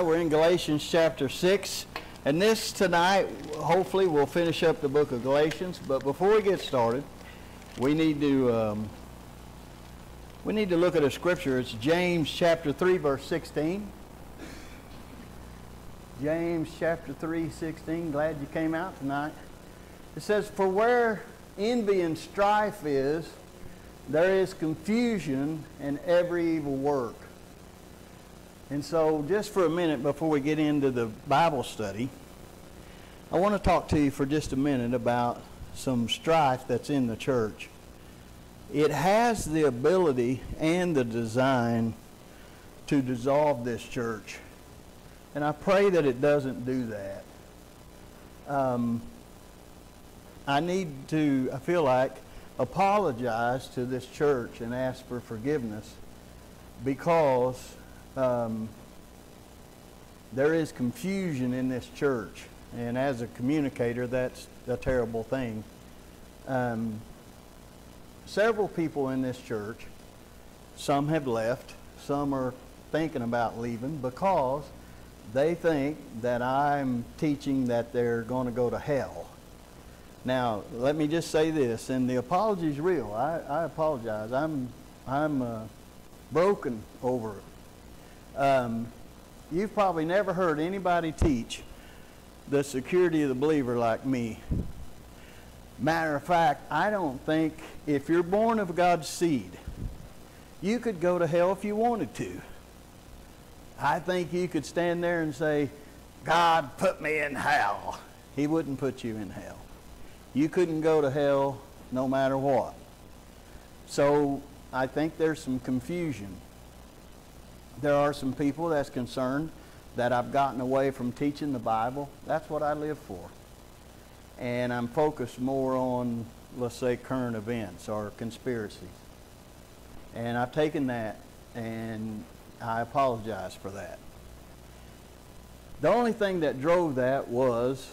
We're in Galatians chapter 6, and this tonight, hopefully, we'll finish up the book of Galatians. But before we get started, we need to um, we need to look at a scripture. It's James chapter 3, verse 16. James chapter 3, 16. Glad you came out tonight. It says, For where envy and strife is, there is confusion and every evil work. And so, just for a minute before we get into the Bible study, I want to talk to you for just a minute about some strife that's in the church. It has the ability and the design to dissolve this church. And I pray that it doesn't do that. Um, I need to, I feel like, apologize to this church and ask for forgiveness because um, there is confusion in this church, and as a communicator, that's a terrible thing. Um, several people in this church, some have left, some are thinking about leaving because they think that I'm teaching that they're going to go to hell. Now, let me just say this, and the apology is real. I, I apologize. I'm, I'm uh, broken over it. Um, you've probably never heard anybody teach the security of the believer like me. Matter of fact, I don't think if you're born of God's seed, you could go to hell if you wanted to. I think you could stand there and say, God put me in hell. He wouldn't put you in hell. You couldn't go to hell no matter what. So I think there's some confusion there are some people that's concerned that I've gotten away from teaching the Bible. That's what I live for. And I'm focused more on, let's say, current events or conspiracies. And I've taken that and I apologize for that. The only thing that drove that was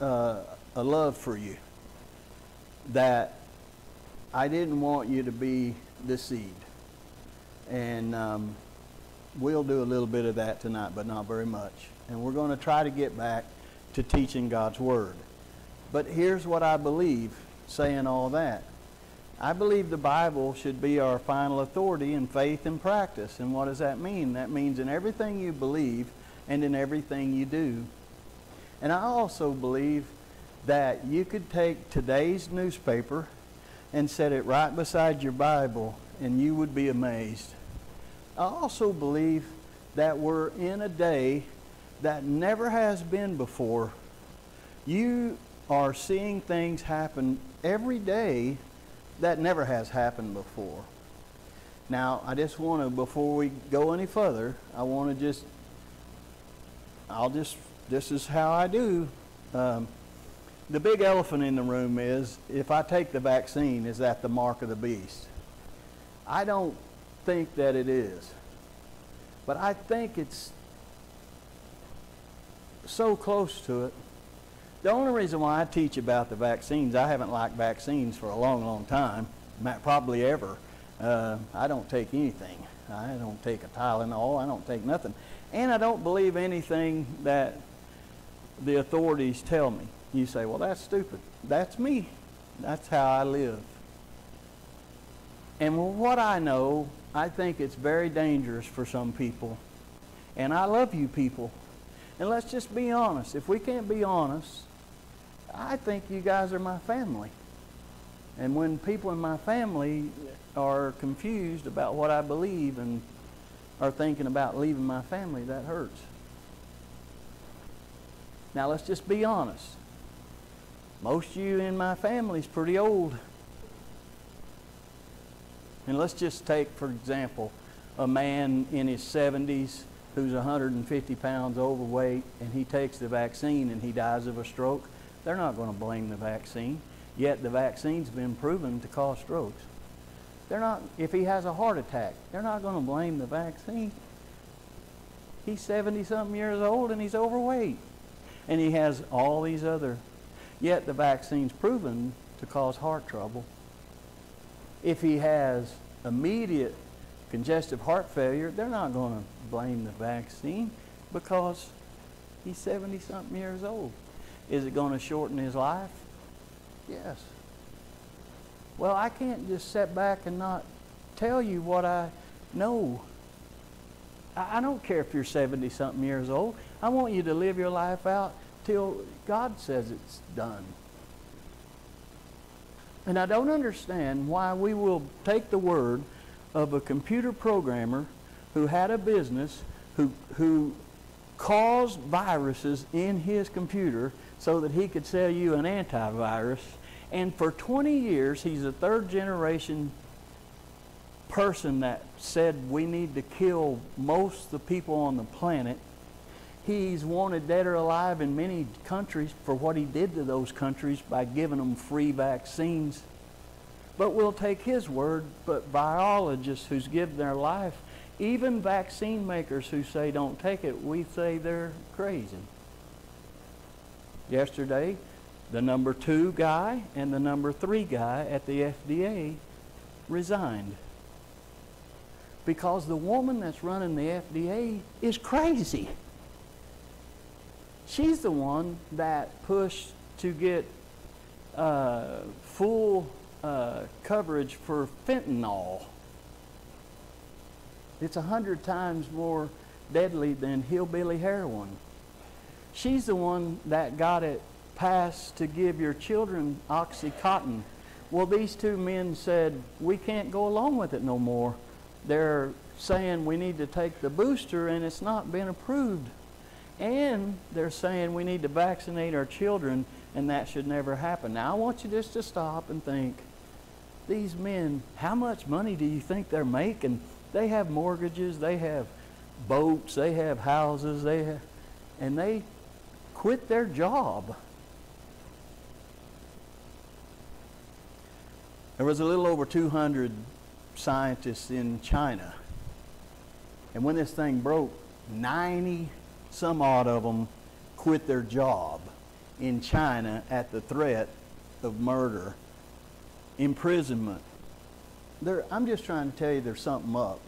uh, a love for you. That I didn't want you to be deceived. And um, we'll do a little bit of that tonight, but not very much. And we're going to try to get back to teaching God's Word. But here's what I believe, saying all that. I believe the Bible should be our final authority in faith and practice. And what does that mean? That means in everything you believe and in everything you do. And I also believe that you could take today's newspaper and set it right beside your Bible, and you would be amazed I also believe that we're in a day that never has been before. You are seeing things happen every day that never has happened before. Now, I just want to, before we go any further, I want to just, I'll just, this is how I do. Um, the big elephant in the room is if I take the vaccine, is that the mark of the beast? I don't think that it is. But I think it's so close to it. The only reason why I teach about the vaccines, I haven't liked vaccines for a long, long time, probably ever. Uh, I don't take anything. I don't take a Tylenol. I don't take nothing. And I don't believe anything that the authorities tell me. You say, well, that's stupid. That's me. That's how I live. And what I know, I think it's very dangerous for some people. And I love you people. And let's just be honest. If we can't be honest, I think you guys are my family. And when people in my family are confused about what I believe and are thinking about leaving my family, that hurts. Now let's just be honest. Most of you in my family is pretty old. And let's just take, for example, a man in his 70s who's 150 pounds overweight and he takes the vaccine and he dies of a stroke. They're not going to blame the vaccine. Yet the vaccine's been proven to cause strokes. They're not, if he has a heart attack, they're not going to blame the vaccine. He's 70 something years old and he's overweight. And he has all these other, yet the vaccine's proven to cause heart trouble if he has immediate congestive heart failure, they're not going to blame the vaccine. because he's 70 something years old. Is it going to shorten his life? Yes. Well, I can't just sit back and not tell you what I know. I, don't care if you're 70 something years old. I want you to live your life out till God says it's done. And I don't understand why we will take the word of a computer programmer who had a business who, who caused viruses in his computer so that he could sell you an antivirus. And for 20 years, he's a third generation person that said we need to kill most of the people on the planet. He's wanted dead or alive in many countries for what he did to those countries by giving them free vaccines. But we'll take his word, but biologists who's given their life, even vaccine makers who say don't take it, we say they're crazy. Yesterday, the number two guy and the number three guy at the FDA resigned. Because the woman that's running the FDA is crazy. She's the one that pushed to get uh, full uh, coverage for fentanyl. It's a hundred times more deadly than hillbilly heroin. She's the one that got it passed to give your children Oxycontin. Well, these two men said, we can't go along with it no more. They're saying we need to take the booster and it's not been approved. And they're saying we need to vaccinate our children and that should never happen. Now, I want you just to stop and think these men, how much money do you think they're making? They have mortgages, they have boats, they have houses, they have, and they quit their job. There was a little over 200 scientists in China. And when this thing broke, 90 some odd of them quit their job in China at the threat of murder, imprisonment. I'm just trying to tell you there's something up.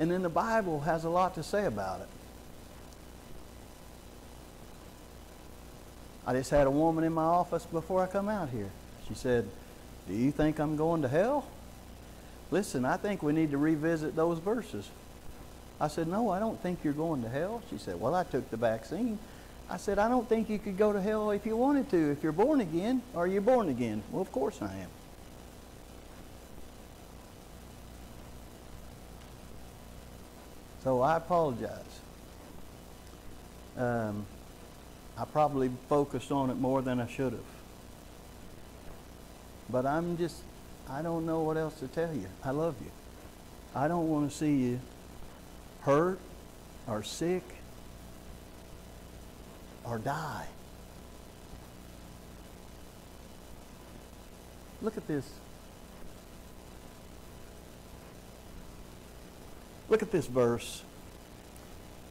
And then the Bible has a lot to say about it. I just had a woman in my office before I come out here. She said, Do you think I'm going to hell? Listen, I think we need to revisit those verses. I said, No, I don't think you're going to hell. She said, Well, I took the vaccine. I said, I don't think you could go to hell if you wanted to. If you're born again, are you born again? Well, of course I am. So I apologize. Um, I probably focused on it more than I should have. But I'm just, I don't know what else to tell you. I love you. I don't want to see you hurt or sick or die. Look at this. Look at this verse.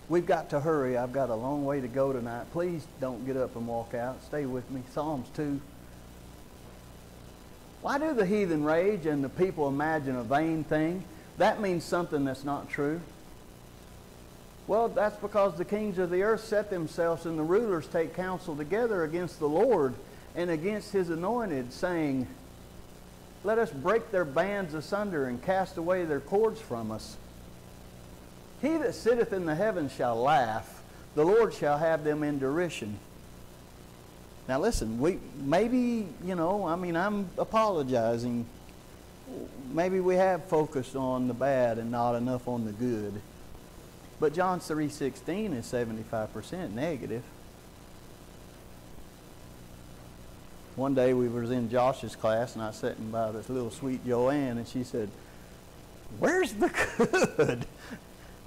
We've got to hurry. I've got a long way to go tonight. Please don't get up and walk out. Stay with me. Psalms 2. Why do the heathen rage and the people imagine a vain thing? That means something that's not true. Well, that's because the kings of the earth set themselves and the rulers take counsel together against the Lord and against his anointed, saying, Let us break their bands asunder and cast away their cords from us. He that sitteth in the heavens shall laugh, the Lord shall have them in derision. Now listen, we maybe, you know, I mean I'm apologizing. Maybe we have focused on the bad and not enough on the good. But John 3.16 is 75% negative. One day we was in Josh's class and I was sitting by this little sweet Joanne and she said, Where's the good?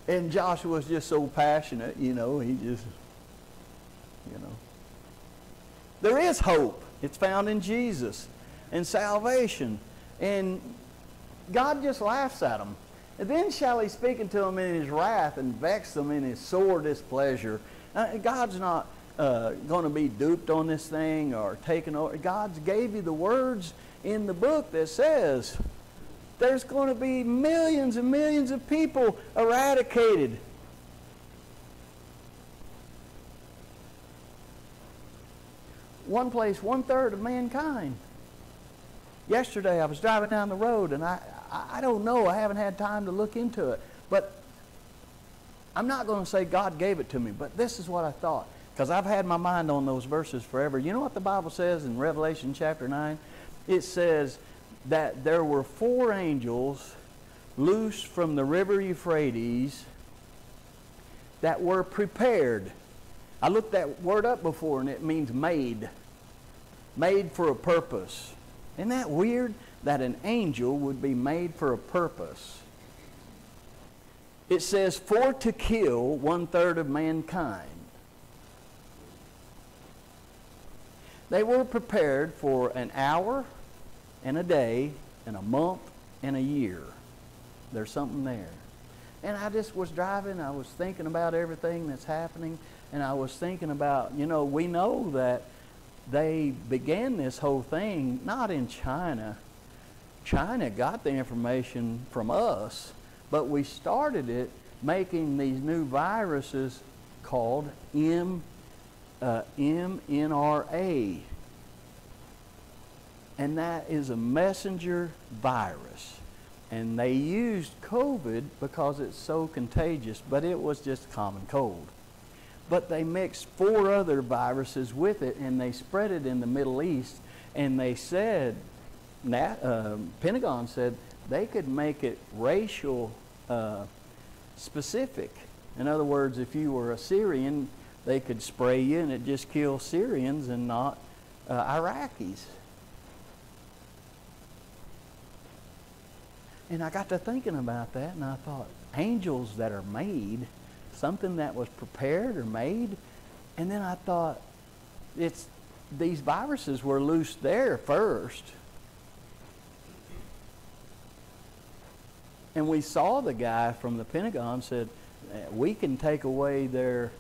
And Joshua was just so passionate, you know, he just, you know. There is hope. It's found in Jesus and salvation. And God just laughs at them. And then shall he speak unto him in his wrath and vex them in his sore displeasure. Now, God's not uh, going to be duped on this thing or taken over. God's gave you the words in the book that says there's going to be millions and millions of people eradicated. One place, one third of mankind. Yesterday I was driving down the road and I, I don't know, I haven't had time to look into it. But I'm not going to say God gave it to me, but this is what I thought. Because I've had my mind on those verses forever. You know what the Bible says in Revelation chapter 9? It says that there were four angels loose from the river Euphrates that were prepared. I looked that word up before and it means made. Made for a purpose. Isn't that weird that an angel would be made for a purpose? It says, for to kill one third of mankind. They were prepared for an hour and a day and a month and a year. There's something there. And I just was driving, I was thinking about everything that's happening, and I was thinking about, you know, we know that they began this whole thing not in China. China got the information from us, but we started it making these new viruses called M, uh, MNRA. And that is a messenger virus. And they used COVID because it's so contagious, but it was just common cold. But they mixed four other viruses with it and they spread it in the Middle East. And they said, uh, Pentagon said they could make it racial uh, specific. In other words, if you were a Syrian, they could spray you and it just kills Syrians and not uh, Iraqis. And I got to thinking about that and I thought, angels that are made, something that was prepared or made. And then I thought, it's these viruses were loose there first. And we saw the guy from the Pentagon said, we can take away their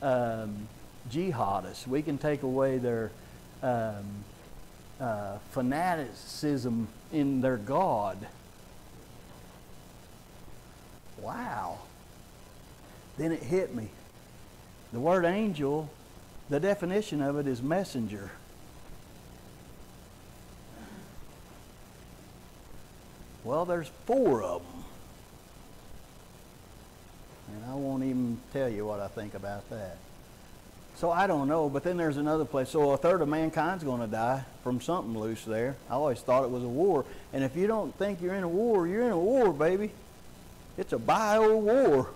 um, jihadists. We can take away their um, uh, fanaticism in their God. Wow. Then it hit me. The word angel, the definition of it is messenger. Well, there's four of them. And I won't even tell you what I think about that. So I don't know, but then there's another place. So a third of mankind's going to die from something loose there. I always thought it was a war. And if you don't think you're in a war, you're in a war, baby. It's a bio war.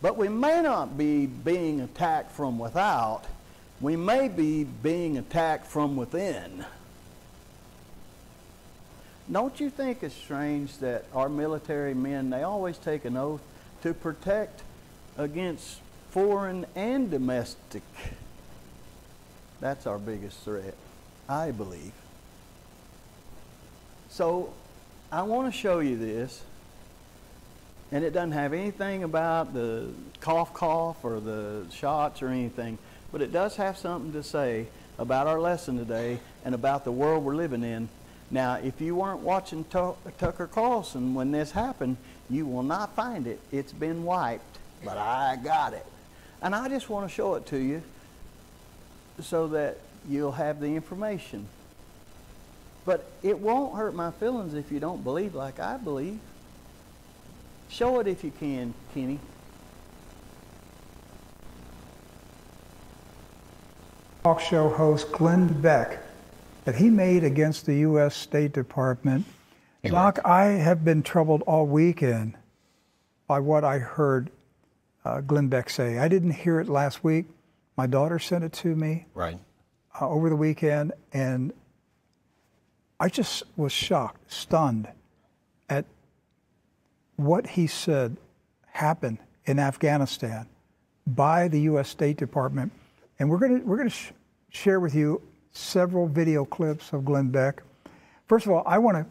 But we may not be being attacked from without. We may be being attacked from within. Don't you think it's strange that our military men, they always take an oath to protect against foreign and domestic? That's our biggest threat, I believe. So I want to show you this. And it doesn't have anything about the cough cough or the shots or anything, but it does have something to say about our lesson today and about the world we're living in now, if you weren't watching Tucker Carlson when this happened, you will not find it. It's been wiped, but I got it. And I just want to show it to you so that you'll have the information. But it won't hurt my feelings if you don't believe like I believe. Show it if you can, Kenny. Talk show host Glenn Beck that he made against the U.S. State Department. Hey, Doc, I have been troubled all weekend by what I heard uh, Glenn Beck say. I didn't hear it last week. My daughter sent it to me. Right. Uh, over the weekend, and I just was shocked, stunned at what he said happened in Afghanistan by the U.S. State Department. And we're going to we're going to sh- share with you several video clips of Glenn Beck. First of all, I want to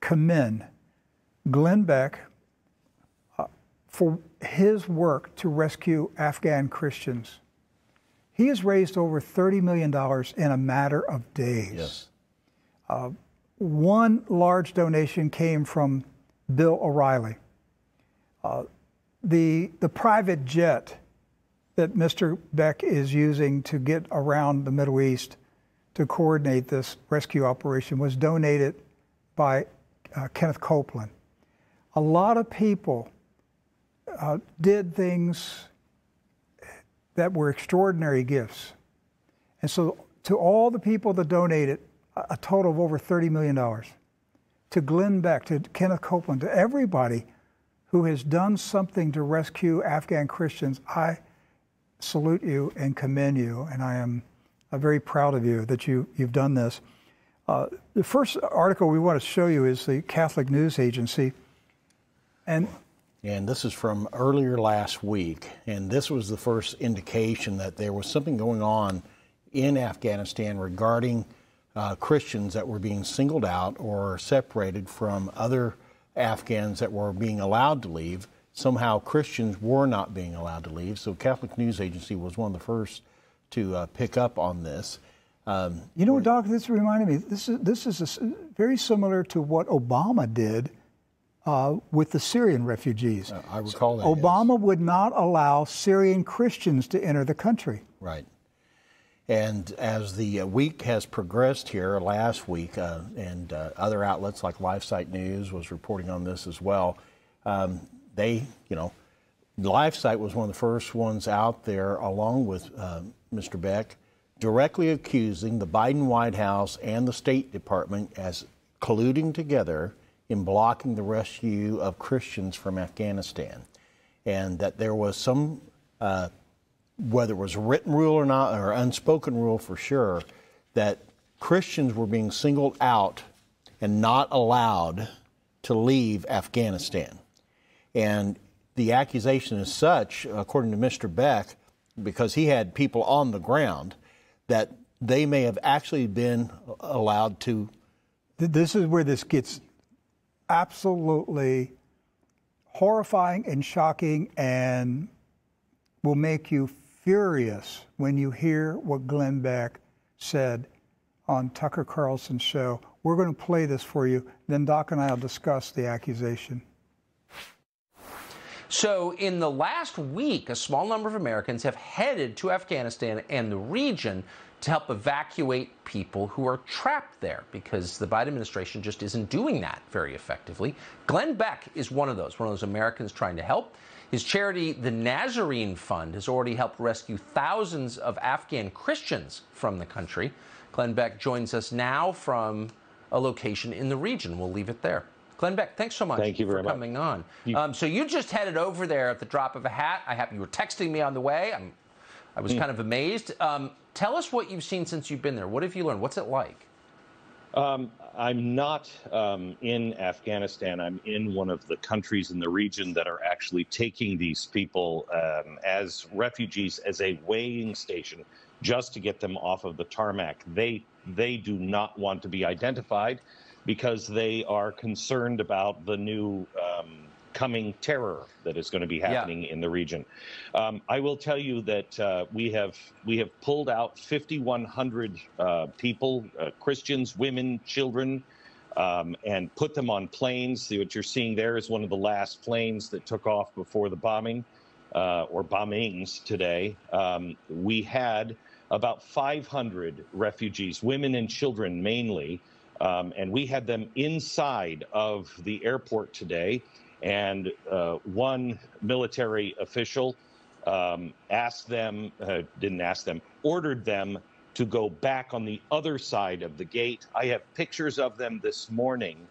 commend Glenn Beck uh, for his work to rescue Afghan Christians. He has raised over $30 million in a matter of days. Yes. Uh, one large donation came from Bill O'Reilly. Uh, the, the private jet that Mr. Beck is using to get around the Middle East to coordinate this rescue operation was donated by uh, Kenneth Copeland. A lot of people uh, did things that were extraordinary gifts. And so, to all the people that donated, a total of over $30 million, to Glenn Beck, to Kenneth Copeland, to everybody who has done something to rescue Afghan Christians, I salute you and commend you, and I am uh, very proud of you that you, you've done this. Uh, the first article we want to show you is the Catholic News Agency. And and this is from earlier last week. And this was the first indication that there was something going on in Afghanistan regarding uh, Christians that were being singled out or separated from other Afghans that were being allowed to leave. Somehow Christians were not being allowed to leave. So Catholic News Agency was one of the first to uh, pick up on this. Um, you know, Doc, this reminded me. This is this is a, very similar to what Obama did uh, with the Syrian refugees. Uh, I recall that. Obama yes. would not allow Syrian Christians to enter the country. Right. And as the uh, week has progressed here, last week, uh, and uh, other outlets like LifeSite News was reporting on this as well. Um, they, you know, LifeSite was one of the first ones out there, along with Mr. Beck, directly accusing the Biden White House and the State Department as colluding together in blocking the rescue of Christians from Afghanistan, and that there was some, uh, whether it was written rule or not, or unspoken rule for sure, that Christians were being singled out and not allowed to leave Afghanistan. And the accusation is such, according to Mr. Beck, because he had people on the ground, that they may have actually been allowed to. This is where this gets absolutely horrifying and shocking and will make you furious when you hear what Glenn Beck said on Tucker Carlson's show. We're going to play this for you, then Doc and I will discuss the accusation. So, in the last week, a small number of Americans have headed to Afghanistan and the region to help evacuate people who are trapped there because the Biden administration just isn't doing that very effectively. Glenn Beck is one of those, one of those Americans trying to help. His charity, the Nazarene Fund, has already helped rescue thousands of Afghan Christians from the country. Glenn Beck joins us now from a location in the region. We'll leave it there. Glenn Beck, thanks so much Thank you very for coming on. Um, so you just headed over there at the drop of a hat. I have you were texting me on the way. I'm, I was mm. kind of amazed. Um, Tell us what you've seen since you've been there. What have you learned? What's it like? Um, I'm not um, in Afghanistan. I'm in one of the countries in the region that are actually taking these people um, as refugees as a weighing station just to get them off of the tarmac. They they do not want to be identified because they are concerned about the new um, coming terror that is going to be happening yeah. in the region. Um, I will tell you that uh, we have we have pulled out 5,100 uh, people, uh, Christians, women, children, um, and put them on planes. See what you're seeing there is one of the last planes that took off before the bombing uh, or bombings today. Um, we had about 500 refugees, women and children mainly. Um, and we had them inside of the airport today and uh, one military official um, asked them, uh, didn't ask them, ordered them to go back on the other side of the gate. I have pictures of them this morning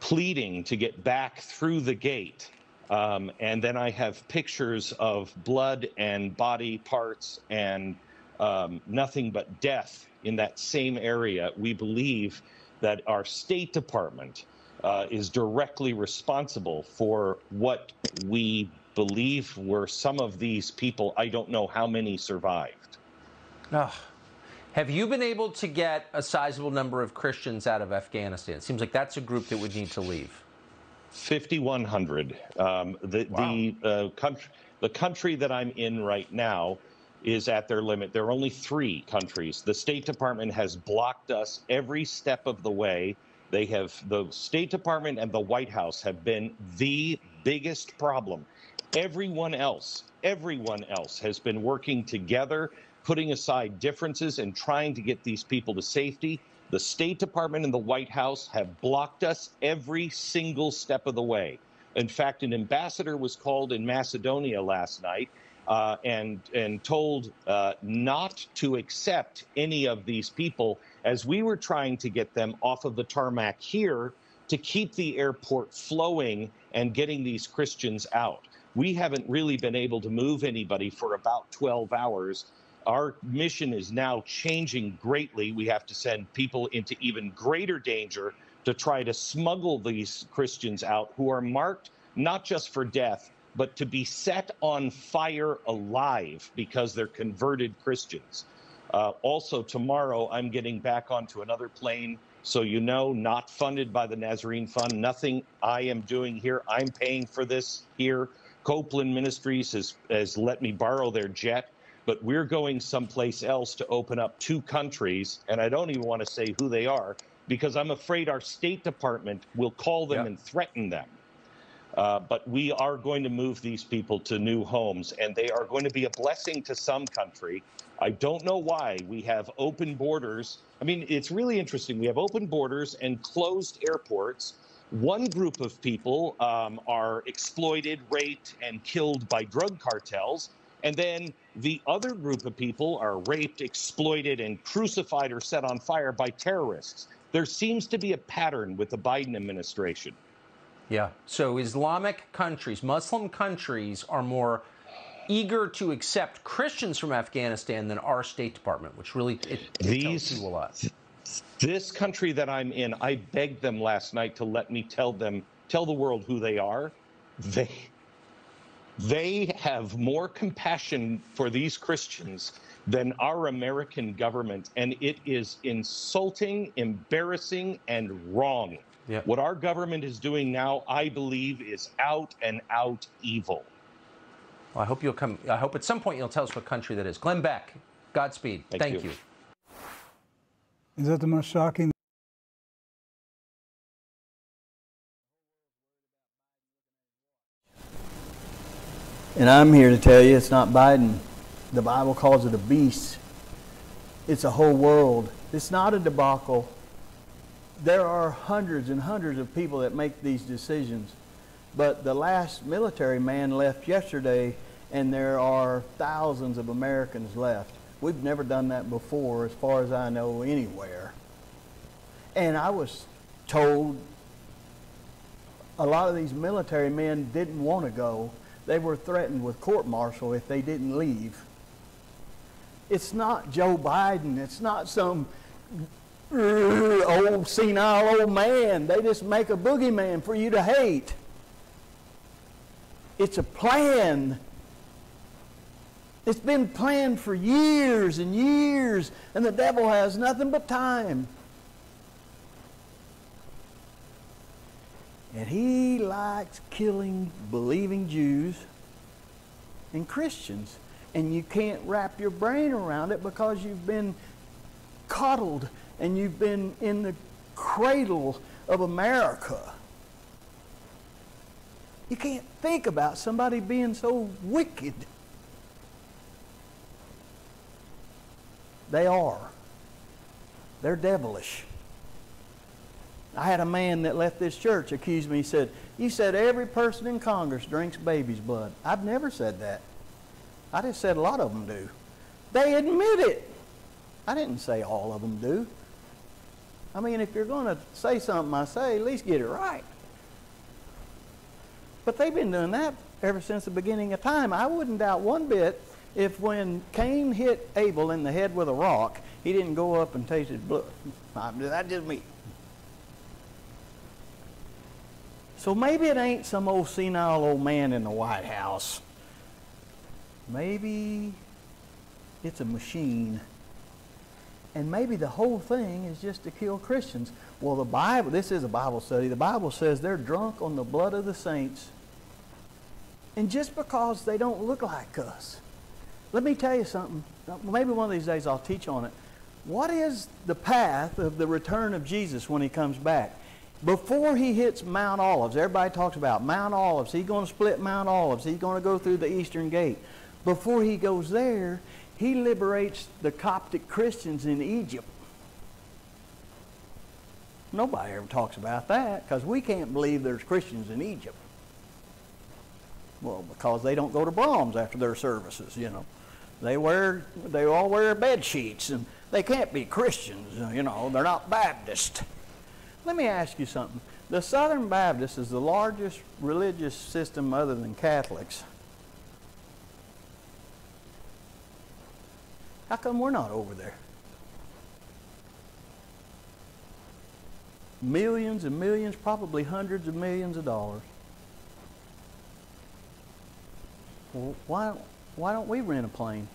pleading to get back through the gate. Um, and then I have pictures of blood and body parts and um, nothing but death in that same area. We believe that our State Department uh, is directly responsible for what we believe were some of these people. I don't know how many survived. Oh. Have you been able to get a sizable number of Christians out of Afghanistan? It seems like that's a group that would need to leave. 5,100. Um, the wow. the uh, country the country that I'm in right now is at their limit. There are only three countries. The State Department has blocked us every step of the way. They have the State Department and the White House have been the biggest problem. Everyone else, everyone else has been working together, putting aside differences and trying to get these people to safety. The State Department and the White House have blocked us every single step of the way. In fact, an ambassador was called in Macedonia last night uh, and and told uh, not to accept any of these people as we were trying to get them off of the tarmac here to keep the airport flowing and getting these Christians out. We haven't really been able to move anybody for about 12 hours. Our mission is now changing greatly. We have to send people into even greater danger to try to smuggle these Christians out who are marked not just for death, but to be set on fire alive because they're converted Christians. Uh, also, tomorrow I'm getting back onto another plane. So, you know, not funded by the Nazarene Fund, nothing I am doing here. I'm paying for this here. Copeland Ministries has, has let me borrow their jet, but we're going someplace else to open up two countries. And I don't even want to say who they are because I'm afraid our State Department will call them and threaten them. Uh, but we are going to move these people to new homes, and they are going to be a blessing to some country. I don't know why we have open borders. I mean, it's really interesting. We have open borders and closed airports. One group of people um, are exploited, raped, and killed by drug cartels. And then the other group of people are raped, exploited, and crucified or set on fire by terrorists. There seems to be a pattern with the Biden administration. Yeah. So Islamic countries, Muslim countries are more eager to accept Christians from Afghanistan than our State Department, which really it, it These, tells you a lot. This country that I'm in, I begged them last night to let me tell them, tell the world who they are. They they have more compassion for these Christians than our American government, and it is insulting, embarrassing, and wrong. Yeah. What our government is doing now, I believe, is out and out evil. Well, I hope you'll come. I hope at some point you'll tell us what country that is. Glenn Beck, Godspeed. Thank Thank, you. you. Is that the most shocking? And I'm here to tell you it's not Biden. The Bible calls it a beast. It's a whole world. It's not a debacle. There are hundreds and hundreds of people that make these decisions. But the last military man left yesterday, and there are thousands of Americans left. We've never done that before, as far as I know, anywhere. And I was told a lot of these military men didn't want to go. They were threatened with court martial if they didn't leave. It's not Joe Biden. It's not some old senile old man. They just make a boogeyman for you to hate. It's a plan. It's been planned for years and years, and the devil has nothing but time. And he likes killing believing Jews and Christians. And you can't wrap your brain around it because you've been coddled and you've been in the cradle of America. You can't think about somebody being so wicked. They are. They're devilish. I had a man that left this church accuse me. He said, You said every person in Congress drinks baby's blood. I've never said that. I just said a lot of them do. They admit it. I didn't say all of them do. I mean, if you're going to say something I say, at least get it right. But they've been doing that ever since the beginning of time. I wouldn't doubt one bit if when Cain hit Abel in the head with a rock, he didn't go up and taste his blood. That's just me. So maybe it ain't some old senile old man in the White House. Maybe it's a machine. And maybe the whole thing is just to kill Christians. Well, the Bible, this is a Bible study, the Bible says they're drunk on the blood of the saints. And just because they don't look like us. Let me tell you something. Maybe one of these days I'll teach on it. What is the path of the return of Jesus when he comes back? before he hits Mount Olives, everybody talks about Mount Olives. He's going to split Mount Olives. He's going to go through the eastern gate. Before he goes there, he liberates the Coptic Christians in Egypt. Nobody ever talks about that because we can't believe there's Christians in Egypt. Well, because they don't go to Braum's after their services, you know. They wear, they all wear bed sheets, and they can't be Christians, uh, you know. They're not Baptist. Let me ask you something. The Southern Baptist is the largest religious system other than Catholics. How come we're not over there? Millions and millions, probably hundreds of millions of dollars. Well, why, why don't we rent a plane?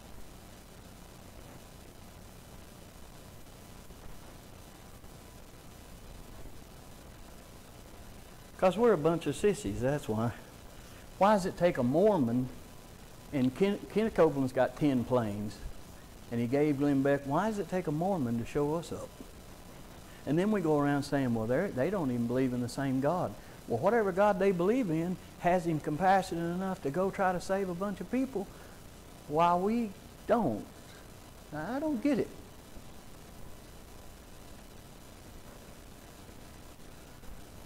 Because we're a bunch of sissies, that's why. Why does it take a Mormon, and Ken, Kenneth Copeland's got 10 planes, and he gave Glenn Beck, why does it take a Mormon to show us up? And then we go around saying, well, they don't even believe in the same God. Well, whatever God they believe in has him compassionate enough to go try to save a bunch of people while we don't. Now, I don't get it.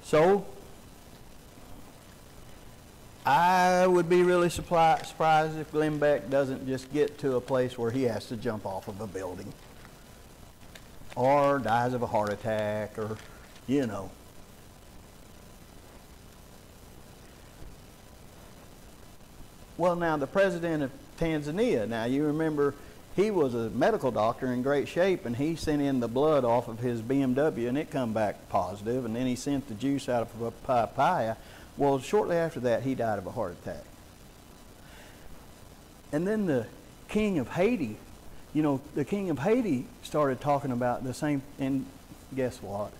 So, I would be really surprised if Glenn Beck doesn't just get to a place where he has to jump off of a building or dies of a heart attack or, you know. Well, now, the president of Tanzania, now you remember he was a medical doctor in great shape and he sent in the blood off of his BMW and it come back positive and then he sent the juice out of a papaya well, shortly after that, he died of a heart attack. And then the king of Haiti, you know, the king of Haiti started talking about the same, and guess what?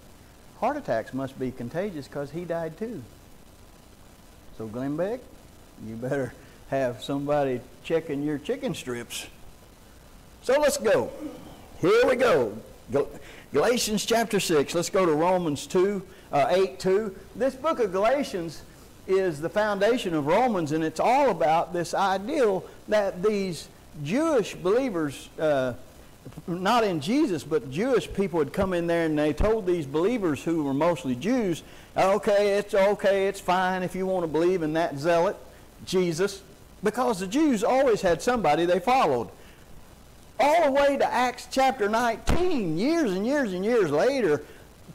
Heart attacks must be contagious because he died too. So, Glenn Beck, you better have somebody checking your chicken strips. So let's go. Here we go. Galatians chapter 6. Let's go to Romans 2 uh, 8 2. This book of Galatians is the foundation of Romans, and it's all about this ideal that these Jewish believers, uh, not in Jesus, but Jewish people would come in there and they told these believers who were mostly Jews, okay, it's okay, it's fine if you want to believe in that zealot, Jesus, because the Jews always had somebody they followed. All the way to Acts chapter 19, years and years and years later,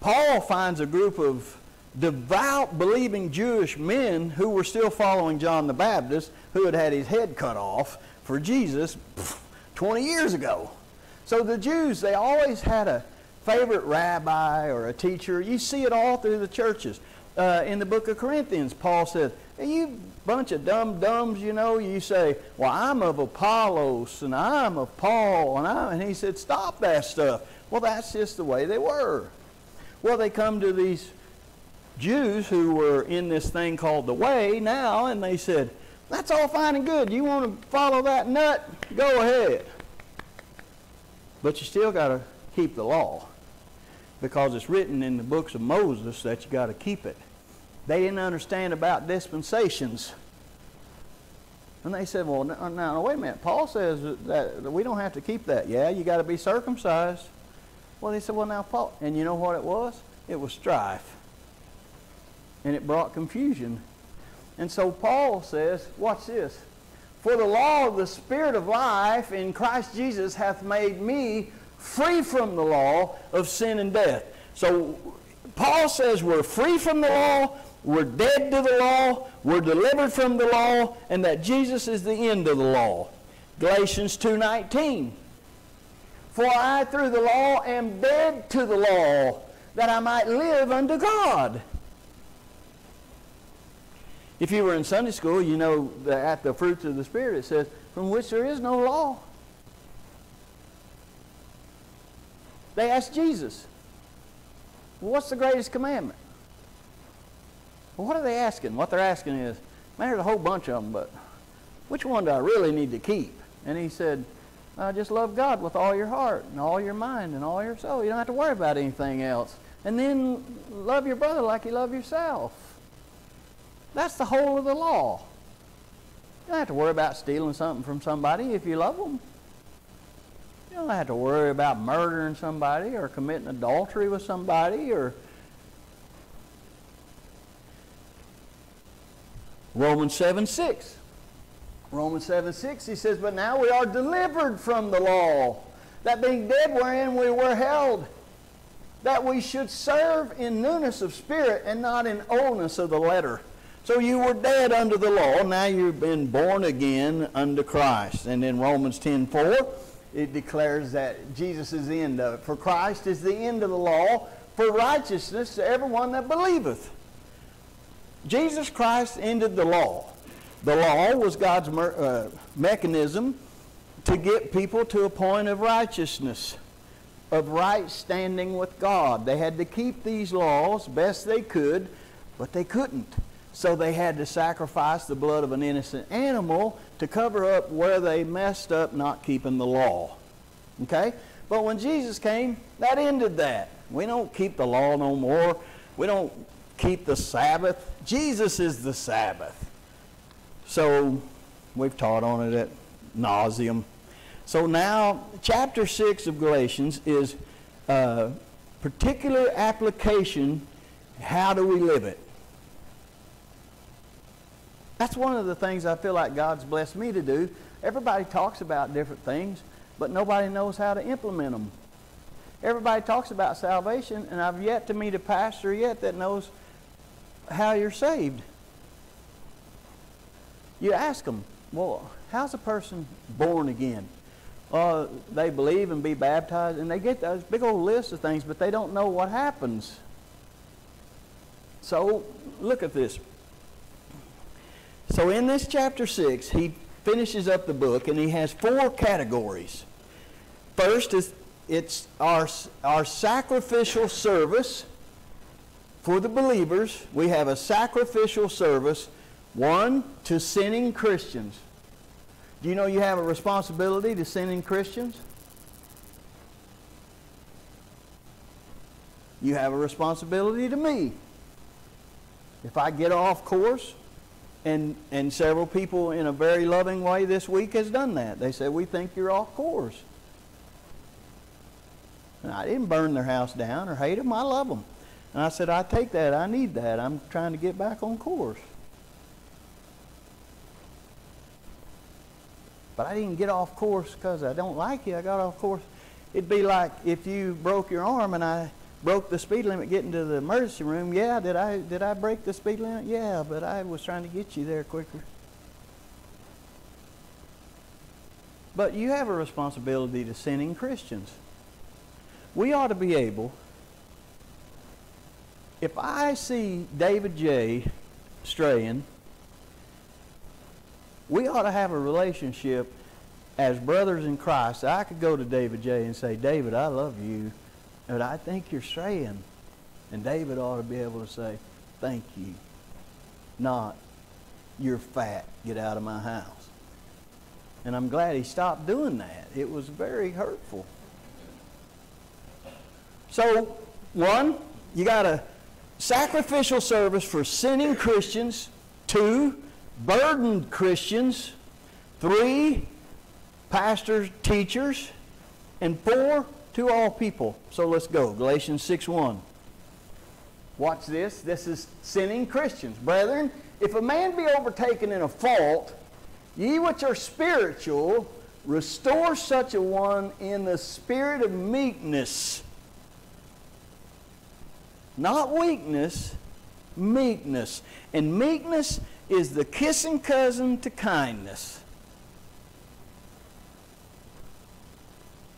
Paul finds a group of devout, believing Jewish men who were still following John the Baptist, who had had his head cut off for Jesus 20 years ago. So the Jews, they always had a favorite rabbi or a teacher. You see it all through the churches. Uh, in the book of Corinthians, Paul says, you bunch of dumb dumbs, you know, you say, well, I'm of Apollos and I'm of Paul. And, I, and he said, stop that stuff. Well, that's just the way they were. Well, they come to these Jews who were in this thing called the way now, and they said, That's all fine and good. You want to follow that nut? Go ahead. But you still got to keep the law because it's written in the books of Moses that you got to keep it. They didn't understand about dispensations. And they said, Well, now, now wait a minute. Paul says that we don't have to keep that. Yeah, you got to be circumcised. Well, they said, well, now, Paul, and you know what it was? It was strife. And it brought confusion. And so Paul says, watch this. For the law of the Spirit of life in Christ Jesus hath made me free from the law of sin and death. So Paul says we're free from the law, we're dead to the law, we're delivered from the law, and that Jesus is the end of the law. Galatians 2.19 for I through the law am dead to the law, that I might live unto God. If you were in Sunday school, you know that at the fruits of the Spirit it says, from which there is no law. They asked Jesus, what's the greatest commandment? Well, what are they asking? What they're asking is, man, there's a whole bunch of them, but which one do I really need to keep? And he said, uh, just love God with all your heart and all your mind and all your soul. You don't have to worry about anything else. And then love your brother like you love yourself. That's the whole of the law. You don't have to worry about stealing something from somebody if you love them. You don't have to worry about murdering somebody or committing adultery with somebody or Romans 7 6. Romans 7 6, he says, But now we are delivered from the law, that being dead wherein we were held, that we should serve in newness of spirit and not in oldness of the letter. So you were dead under the law, now you've been born again unto Christ. And in Romans 10 4, it declares that Jesus is the end of it. For Christ is the end of the law for righteousness to everyone that believeth. Jesus Christ ended the law. The law was God's uh, mechanism to get people to a point of righteousness, of right standing with God. They had to keep these laws best they could, but they couldn't. So they had to sacrifice the blood of an innocent animal to cover up where they messed up not keeping the law. Okay? But when Jesus came, that ended that. We don't keep the law no more. We don't keep the Sabbath. Jesus is the Sabbath. So we've taught on it at nauseum. So now, chapter 6 of Galatians is a particular application. How do we live it? That's one of the things I feel like God's blessed me to do. Everybody talks about different things, but nobody knows how to implement them. Everybody talks about salvation, and I've yet to meet a pastor yet that knows how you're saved you ask them, well, how's a person born again? Uh, they believe and be baptized, and they get those big old lists of things, but they don't know what happens. So, look at this. So, in this chapter 6, he finishes up the book, and he has four categories. First is it's our, our sacrificial service for the believers. We have a sacrificial service one, to sinning Christians. Do you know you have a responsibility to sinning Christians? You have a responsibility to me. If I get off course, and, and several people in a very loving way this week has done that. They said, we think you're off course. And I didn't burn their house down or hate them. I love them. And I said, I take that. I need that. I'm trying to get back on course. But I didn't get off course because I don't like you. I got off course. It'd be like if you broke your arm and I broke the speed limit getting to the emergency room. Yeah, did I did I break the speed limit? Yeah, but I was trying to get you there quicker. But you have a responsibility to sinning Christians. We ought to be able, if I see David J. straying, we ought to have a relationship as brothers in Christ. I could go to David J. and say, David, I love you, but I think you're straying. And David ought to be able to say, thank you. Not, you're fat, get out of my house. And I'm glad he stopped doing that. It was very hurtful. So, one, you got a sacrificial service for sinning Christians. Two, burdened Christians, three, pastors, teachers, and four, to all people. So let's go. Galatians 6 1. Watch this. This is sinning Christians. Brethren, if a man be overtaken in a fault, ye which are spiritual, restore such a one in the spirit of meekness. Not weakness, meekness. And meekness is the kissing cousin to kindness.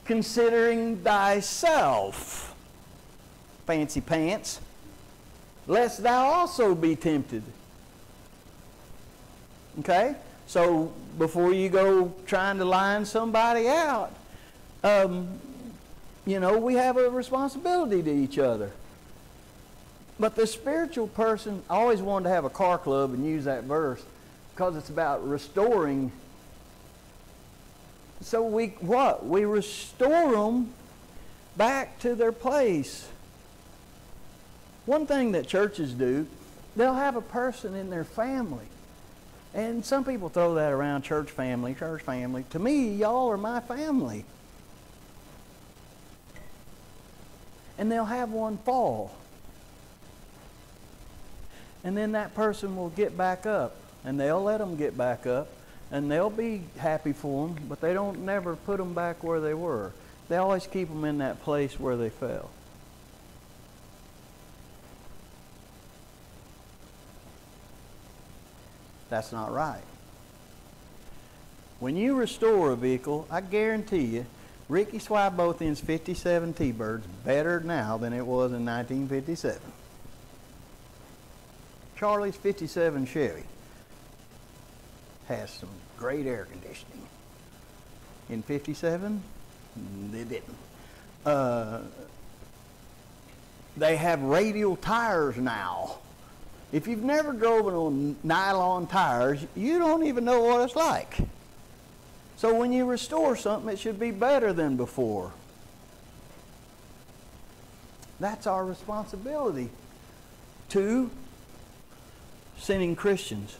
Considering thyself, fancy pants, lest thou also be tempted. Okay? So before you go trying to line somebody out, um, you know, we have a responsibility to each other. But the spiritual person always wanted to have a car club and use that verse because it's about restoring. So we what? We restore them back to their place. One thing that churches do, they'll have a person in their family. And some people throw that around church family, church family. To me, y'all are my family. And they'll have one fall. And then that person will get back up. And they'll let them get back up. And they'll be happy for them, but they don't never put them back where they were. They always keep them in that place where they fell. That's not right. When you restore a vehicle, I guarantee you, Ricky Swabothian's 57 T-Birds better now than it was in 1957. Charlie's 57 Chevy has some great air conditioning. In 57, they didn't. Uh, they have radial tires now. If you've never driven on nylon tires, you don't even know what it's like. So when you restore something, it should be better than before. That's our responsibility to sinning Christians.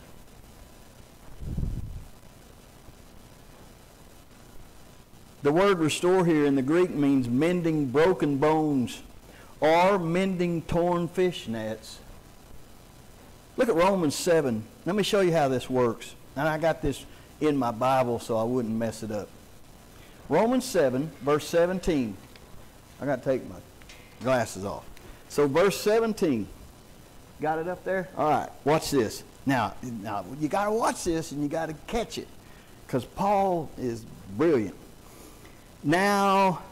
The word restore here in the Greek means mending broken bones or mending torn fish nets. Look at Romans 7. Let me show you how this works. And I got this in my Bible so I wouldn't mess it up. Romans 7, verse 17. I got to take my glasses off. So, verse 17. Got it up there? All right, watch this. Now, now you got to watch this and you got to catch it because Paul is brilliant. Now,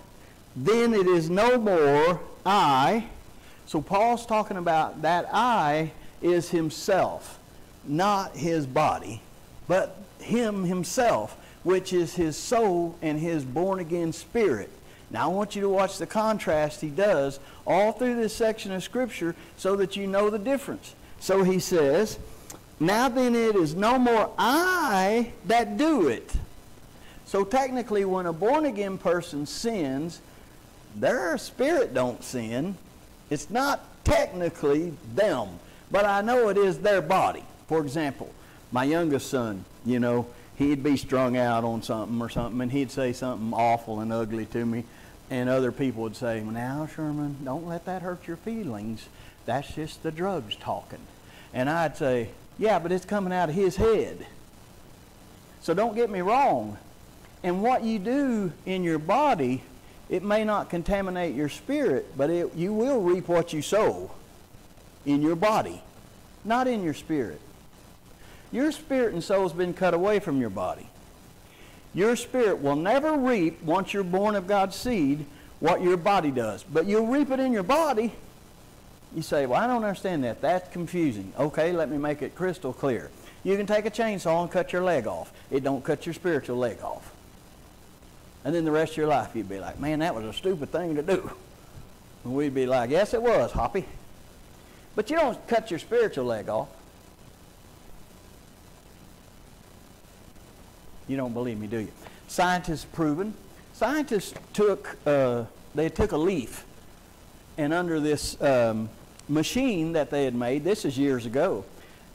then it is no more I. So, Paul's talking about that I is himself, not his body, but him himself, which is his soul and his born again spirit. Now, I want you to watch the contrast he does all through this section of Scripture so that you know the difference. So he says, Now then, it is no more I that do it. So technically, when a born again person sins, their spirit don't sin. It's not technically them. But I know it is their body. For example, my youngest son, you know, he'd be strung out on something or something, and he'd say something awful and ugly to me, and other people would say, Now, Sherman, don't let that hurt your feelings. That's just the drugs talking. And I'd say, Yeah, but it's coming out of his head. So don't get me wrong. And what you do in your body, it may not contaminate your spirit, but it, you will reap what you sow in your body, not in your spirit. Your spirit and soul has been cut away from your body. Your spirit will never reap, once you're born of God's seed, what your body does. But you'll reap it in your body. You say, well, I don't understand that. That's confusing. Okay, let me make it crystal clear. You can take a chainsaw and cut your leg off. It don't cut your spiritual leg off. And then the rest of your life you'd be like, man, that was a stupid thing to do. And we'd be like, yes, it was, Hoppy. But you don't cut your spiritual leg off. You don't believe me, do you? Scientists proven. Scientists took uh, they took a leaf, and under this um, machine that they had made, this is years ago,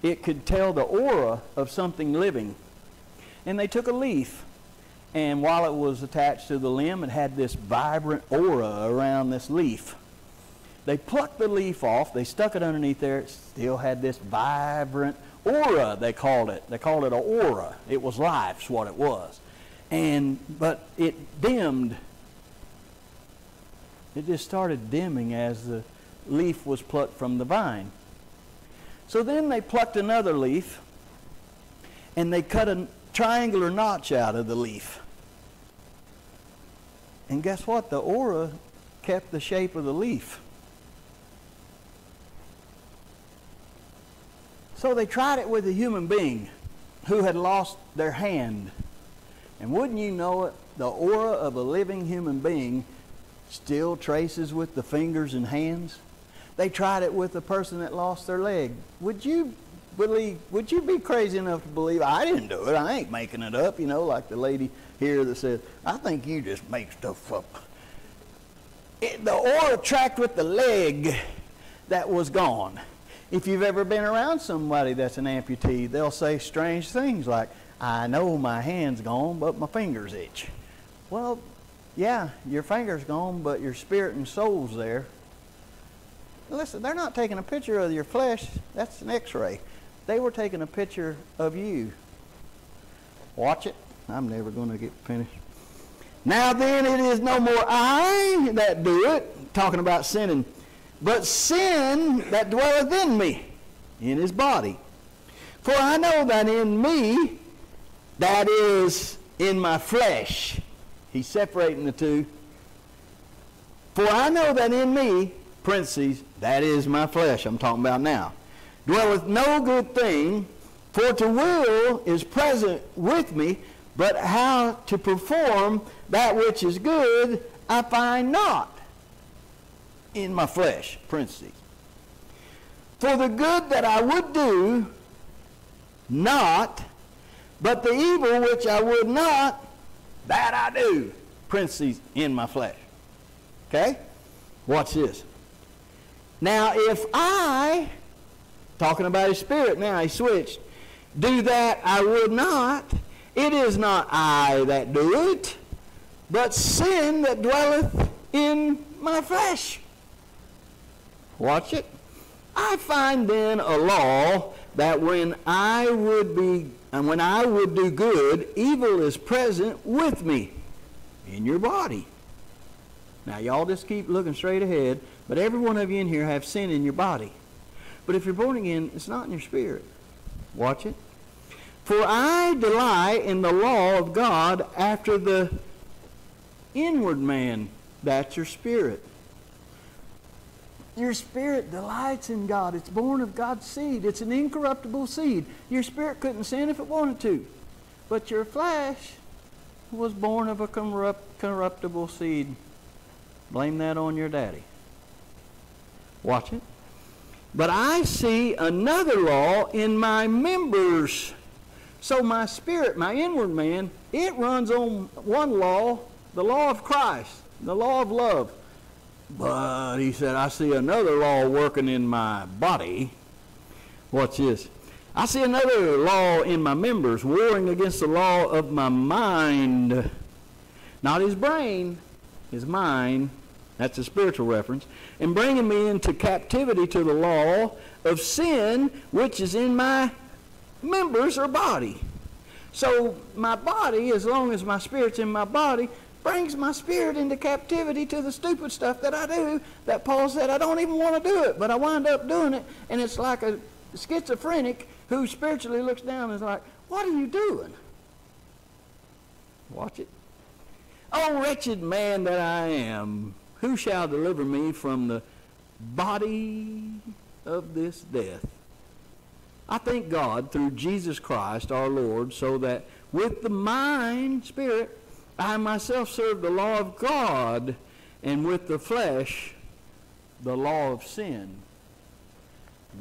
it could tell the aura of something living. And they took a leaf, and while it was attached to the limb, it had this vibrant aura around this leaf. They plucked the leaf off, they stuck it underneath there, it still had this vibrant aura, they called it. They called it an aura. It was life's what it was. And but it dimmed. It just started dimming as the leaf was plucked from the vine. So then they plucked another leaf and they cut a triangular notch out of the leaf. And guess what? The aura kept the shape of the leaf. So they tried it with a human being who had lost their hand. And wouldn't you know it, the aura of a living human being still traces with the fingers and hands. They tried it with a person that lost their leg. Would you believe, would you be crazy enough to believe I didn't do it? I ain't making it up, you know, like the lady here that says, I think you just make stuff up. It, the aura tracked with the leg that was gone. If you've ever been around somebody that's an amputee, they'll say strange things like, I know my hand's gone, but my fingers itch. Well, yeah, your finger's gone, but your spirit and soul's there. Listen, they're not taking a picture of your flesh. That's an x-ray. They were taking a picture of you. Watch it. I'm never going to get finished. Now then, it is no more I that do it, talking about sinning, but sin that dwelleth in me, in his body. For I know that in me, that is in my flesh. He's separating the two. For I know that in me, parentheses, that is my flesh, I'm talking about now, dwelleth no good thing, for to will is present with me, but how to perform that which is good I find not in my flesh, parentheses. For the good that I would do, not, but the evil which I would not, that I do, parentheses, in my flesh. Okay? Watch this. Now, if I, talking about his spirit now, he switched, do that I would not, it is not I that do it, but sin that dwelleth in my flesh. Watch it. I find then a law that when I would be and when I would do good, evil is present with me in your body. Now y'all just keep looking straight ahead, but every one of you in here have sin in your body. But if you're born again, it's not in your spirit. Watch it. For I delight in the law of God after the inward man. That's your spirit. Your spirit delights in God. It's born of God's seed. It's an incorruptible seed. Your spirit couldn't sin if it wanted to. But your flesh was born of a corrupt, corruptible seed. Blame that on your daddy. Watch it. But I see another law in my members so my spirit, my inward man, it runs on one law, the law of Christ, the law of love. But he said, I see another law working in my body. Watch this? I see another law in my members warring against the law of my mind. Not his brain, his mind. That's a spiritual reference. And bringing me into captivity to the law of sin, which is in my members or body. So my body, as long as my spirit's in my body, brings my spirit into captivity to the stupid stuff that I do that Paul said I don't even want to do it, but I wind up doing it, and it's like a schizophrenic who spiritually looks down and is like, What are you doing? Watch it. Oh, wretched man that I am, who shall deliver me from the body of this death? I thank God through Jesus Christ our Lord, so that with the mind, spirit, I myself serve the law of God, and with the flesh, the law of sin.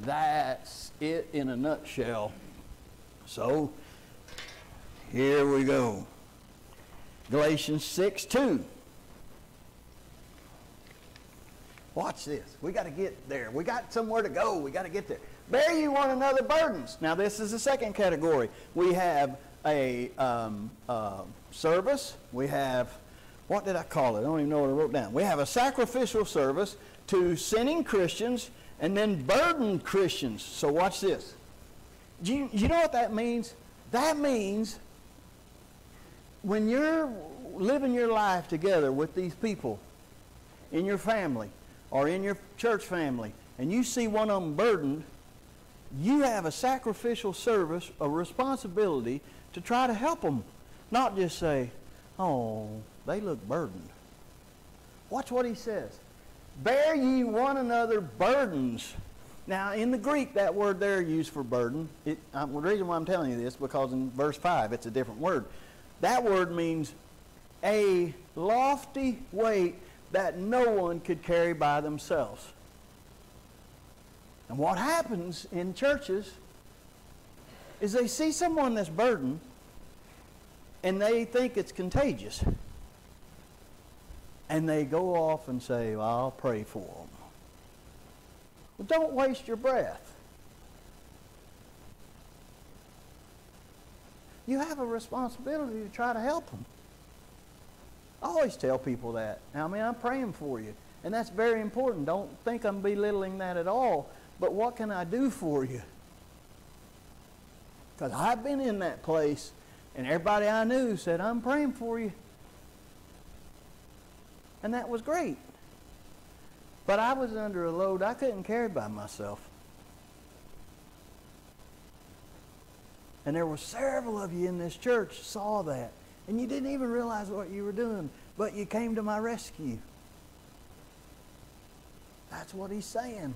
That's it in a nutshell. So, here we go. Galatians 6 2. Watch this. We got to get there. We got somewhere to go. We got to get there. Bear you one another burdens. Now, this is the second category. We have a um, uh, service. We have, what did I call it? I don't even know what I wrote down. We have a sacrificial service to sinning Christians and then burdened Christians. So, watch this. Do you, you know what that means? That means when you're living your life together with these people in your family or in your church family, and you see one of them burdened, you have a sacrificial service, a responsibility to try to help them. Not just say, oh, they look burdened. Watch what he says. Bear ye one another burdens. Now, in the Greek, that word there used for burden, it, um, the reason why I'm telling you this, because in verse 5, it's a different word. That word means a lofty weight that no one could carry by themselves. And what happens in churches is they see someone that's burdened and they think it's contagious. And they go off and say, well, I'll pray for them. Well, don't waste your breath. You have a responsibility to try to help them. I always tell people that. I mean, I'm praying for you. And that's very important. Don't think I'm belittling that at all. But what can I do for you? Because I've been in that place, and everybody I knew said, I'm praying for you. And that was great. But I was under a load I couldn't carry by myself. And there were several of you in this church saw that. And you didn't even realize what you were doing, but you came to my rescue. That's what he's saying.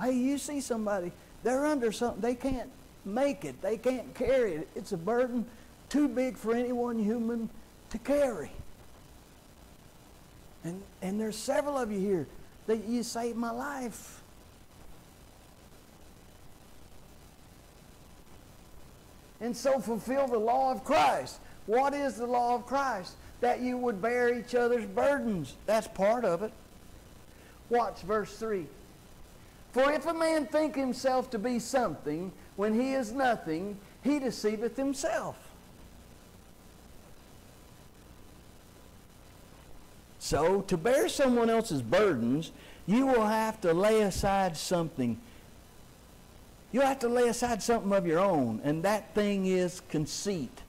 Hey, you see somebody, they're under something, they can't make it, they can't carry it. It's a burden too big for any one human to carry. And, and there's several of you here that you saved my life. And so fulfill the law of Christ. What is the law of Christ? That you would bear each other's burdens. That's part of it. Watch verse 3. For if a man think himself to be something when he is nothing, he deceiveth himself. So, to bear someone else's burdens, you will have to lay aside something. You'll have to lay aside something of your own, and that thing is conceit.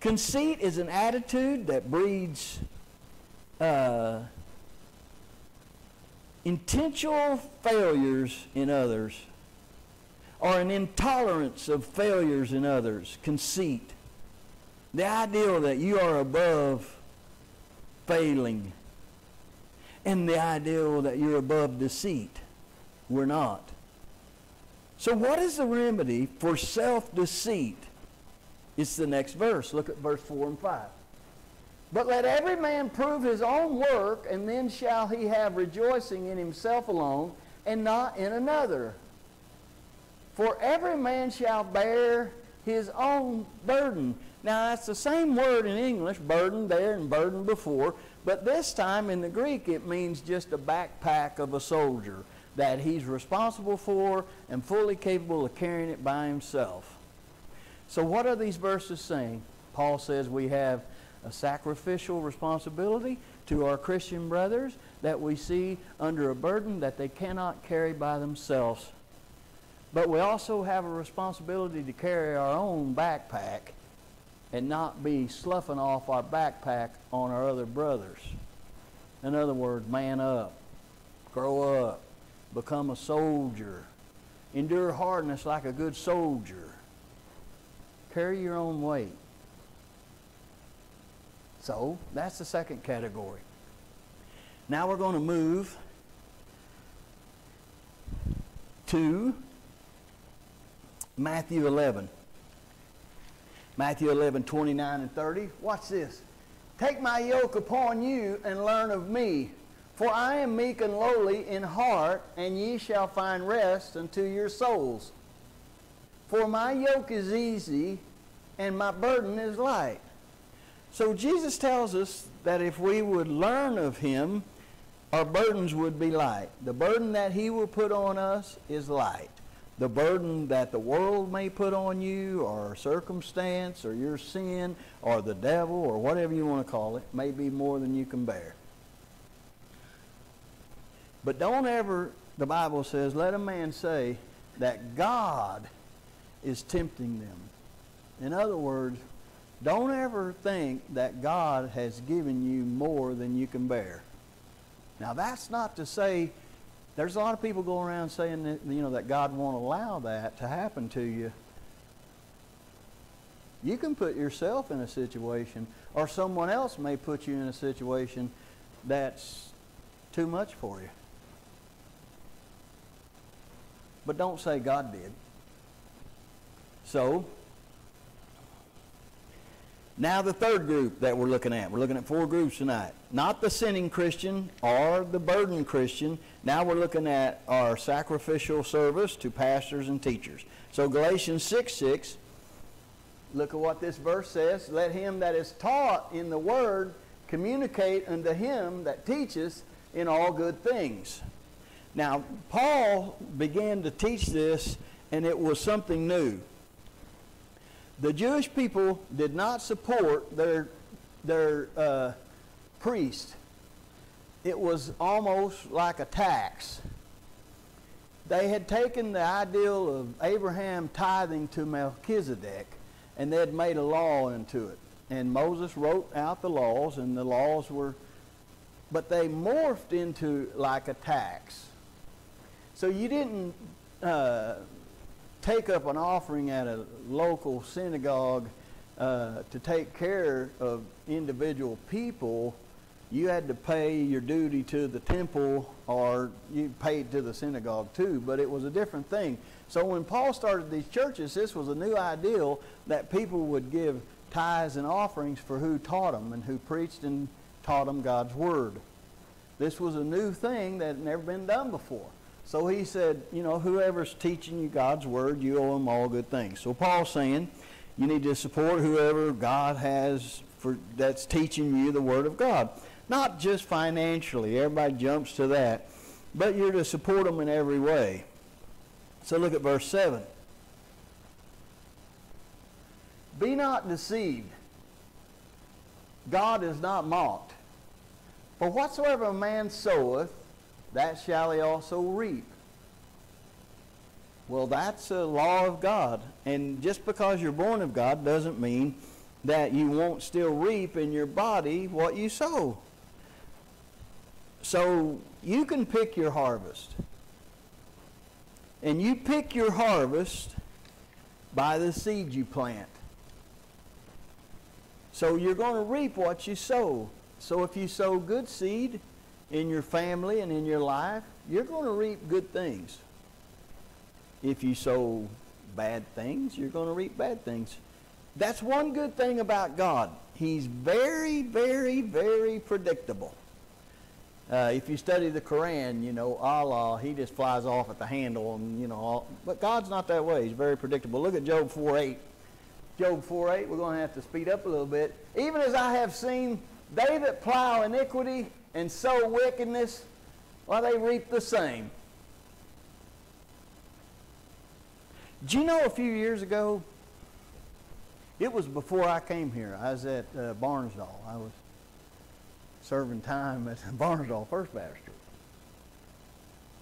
Conceit is an attitude that breeds uh, intentional failures in others or an intolerance of failures in others, conceit. The ideal that you are above failing and the ideal that you're above deceit. We're not. So what is the remedy for self-deceit? It's the next verse. Look at verse 4 and 5. But let every man prove his own work, and then shall he have rejoicing in himself alone, and not in another. For every man shall bear his own burden. Now, that's the same word in English, burden there and burden before, but this time in the Greek it means just a backpack of a soldier that he's responsible for and fully capable of carrying it by himself. So, what are these verses saying? Paul says we have a sacrificial responsibility to our Christian brothers that we see under a burden that they cannot carry by themselves. But we also have a responsibility to carry our own backpack and not be sloughing off our backpack on our other brothers. In other words, man up, grow up, become a soldier, endure hardness like a good soldier, carry your own weight. So that's the second category. Now we're going to move to Matthew 11. Matthew 11, 29 and 30. Watch this. Take my yoke upon you and learn of me, for I am meek and lowly in heart, and ye shall find rest unto your souls. For my yoke is easy, and my burden is light. So Jesus tells us that if we would learn of him, our burdens would be light. The burden that he will put on us is light. The burden that the world may put on you, or circumstance, or your sin, or the devil, or whatever you want to call it, may be more than you can bear. But don't ever, the Bible says, let a man say that God is tempting them. In other words, don't ever think that God has given you more than you can bear. Now that's not to say there's a lot of people going around saying that you know that God won't allow that to happen to you. You can put yourself in a situation or someone else may put you in a situation that's too much for you. But don't say God did. So, now, the third group that we're looking at, we're looking at four groups tonight. Not the sinning Christian or the burdened Christian. Now we're looking at our sacrificial service to pastors and teachers. So, Galatians 6 6, look at what this verse says. Let him that is taught in the word communicate unto him that teacheth in all good things. Now, Paul began to teach this, and it was something new. The Jewish people did not support their, their uh, priest. It was almost like a tax. They had taken the ideal of Abraham tithing to Melchizedek, and they had made a law into it. And Moses wrote out the laws, and the laws were, but they morphed into like a tax. So you didn't uh, take up an offering at a local synagogue uh, to take care of individual people. You had to pay your duty to the temple or you paid to the synagogue too, but it was a different thing. So when Paul started these churches, this was a new ideal that people would give tithes and offerings for who taught them and who preached and taught them God's Word. This was a new thing that had never been done before. So he said, you know, whoever's teaching you God's word, you owe them all good things. So Paul's saying you need to support whoever God has for that's teaching you the word of God. Not just financially, everybody jumps to that, but you're to support them in every way. So look at verse 7. Be not deceived. God is not mocked. For whatsoever a man soweth, that shall he also reap. Well, that's a law of God. And just because you're born of God doesn't mean that you won't still reap in your body what you sow. So you can pick your harvest. And you pick your harvest by the seed you plant. So you're going to reap what you sow. So if you sow good seed, in your family and in your life, you're going to reap good things. If you sow bad things, you're going to reap bad things. That's one good thing about God. He's very, very, very predictable. Uh, if you study the Quran, you know, Allah, he just flies off at the handle and, you know, all, but God's not that way. He's very predictable. Look at Job 4.8. Job 4.8, we're going to have to speed up a little bit. Even as I have seen, they that plow iniquity and sow wickedness, well, they reap the same. Do you know a few years ago, it was before I came here. I was at uh. I was serving time at Barnsdall First Baptist.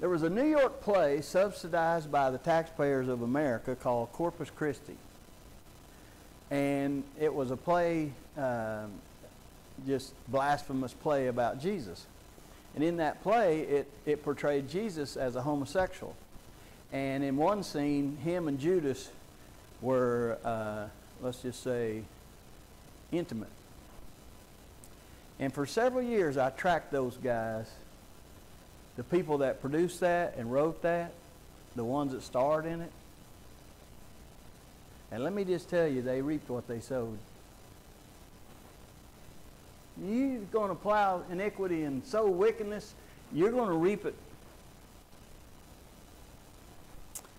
There was a New York play subsidized by the taxpayers of America called Corpus Christi. And it was a play um, just blasphemous play about Jesus. And in that play, it, it portrayed Jesus as a homosexual. And in one scene, him and Judas were, uh, let's just say, intimate. And for several years, I tracked those guys, the people that produced that and wrote that, the ones that starred in it. And let me just tell you, they reaped what they sowed. You're going to plow iniquity and sow wickedness, you're going to reap it.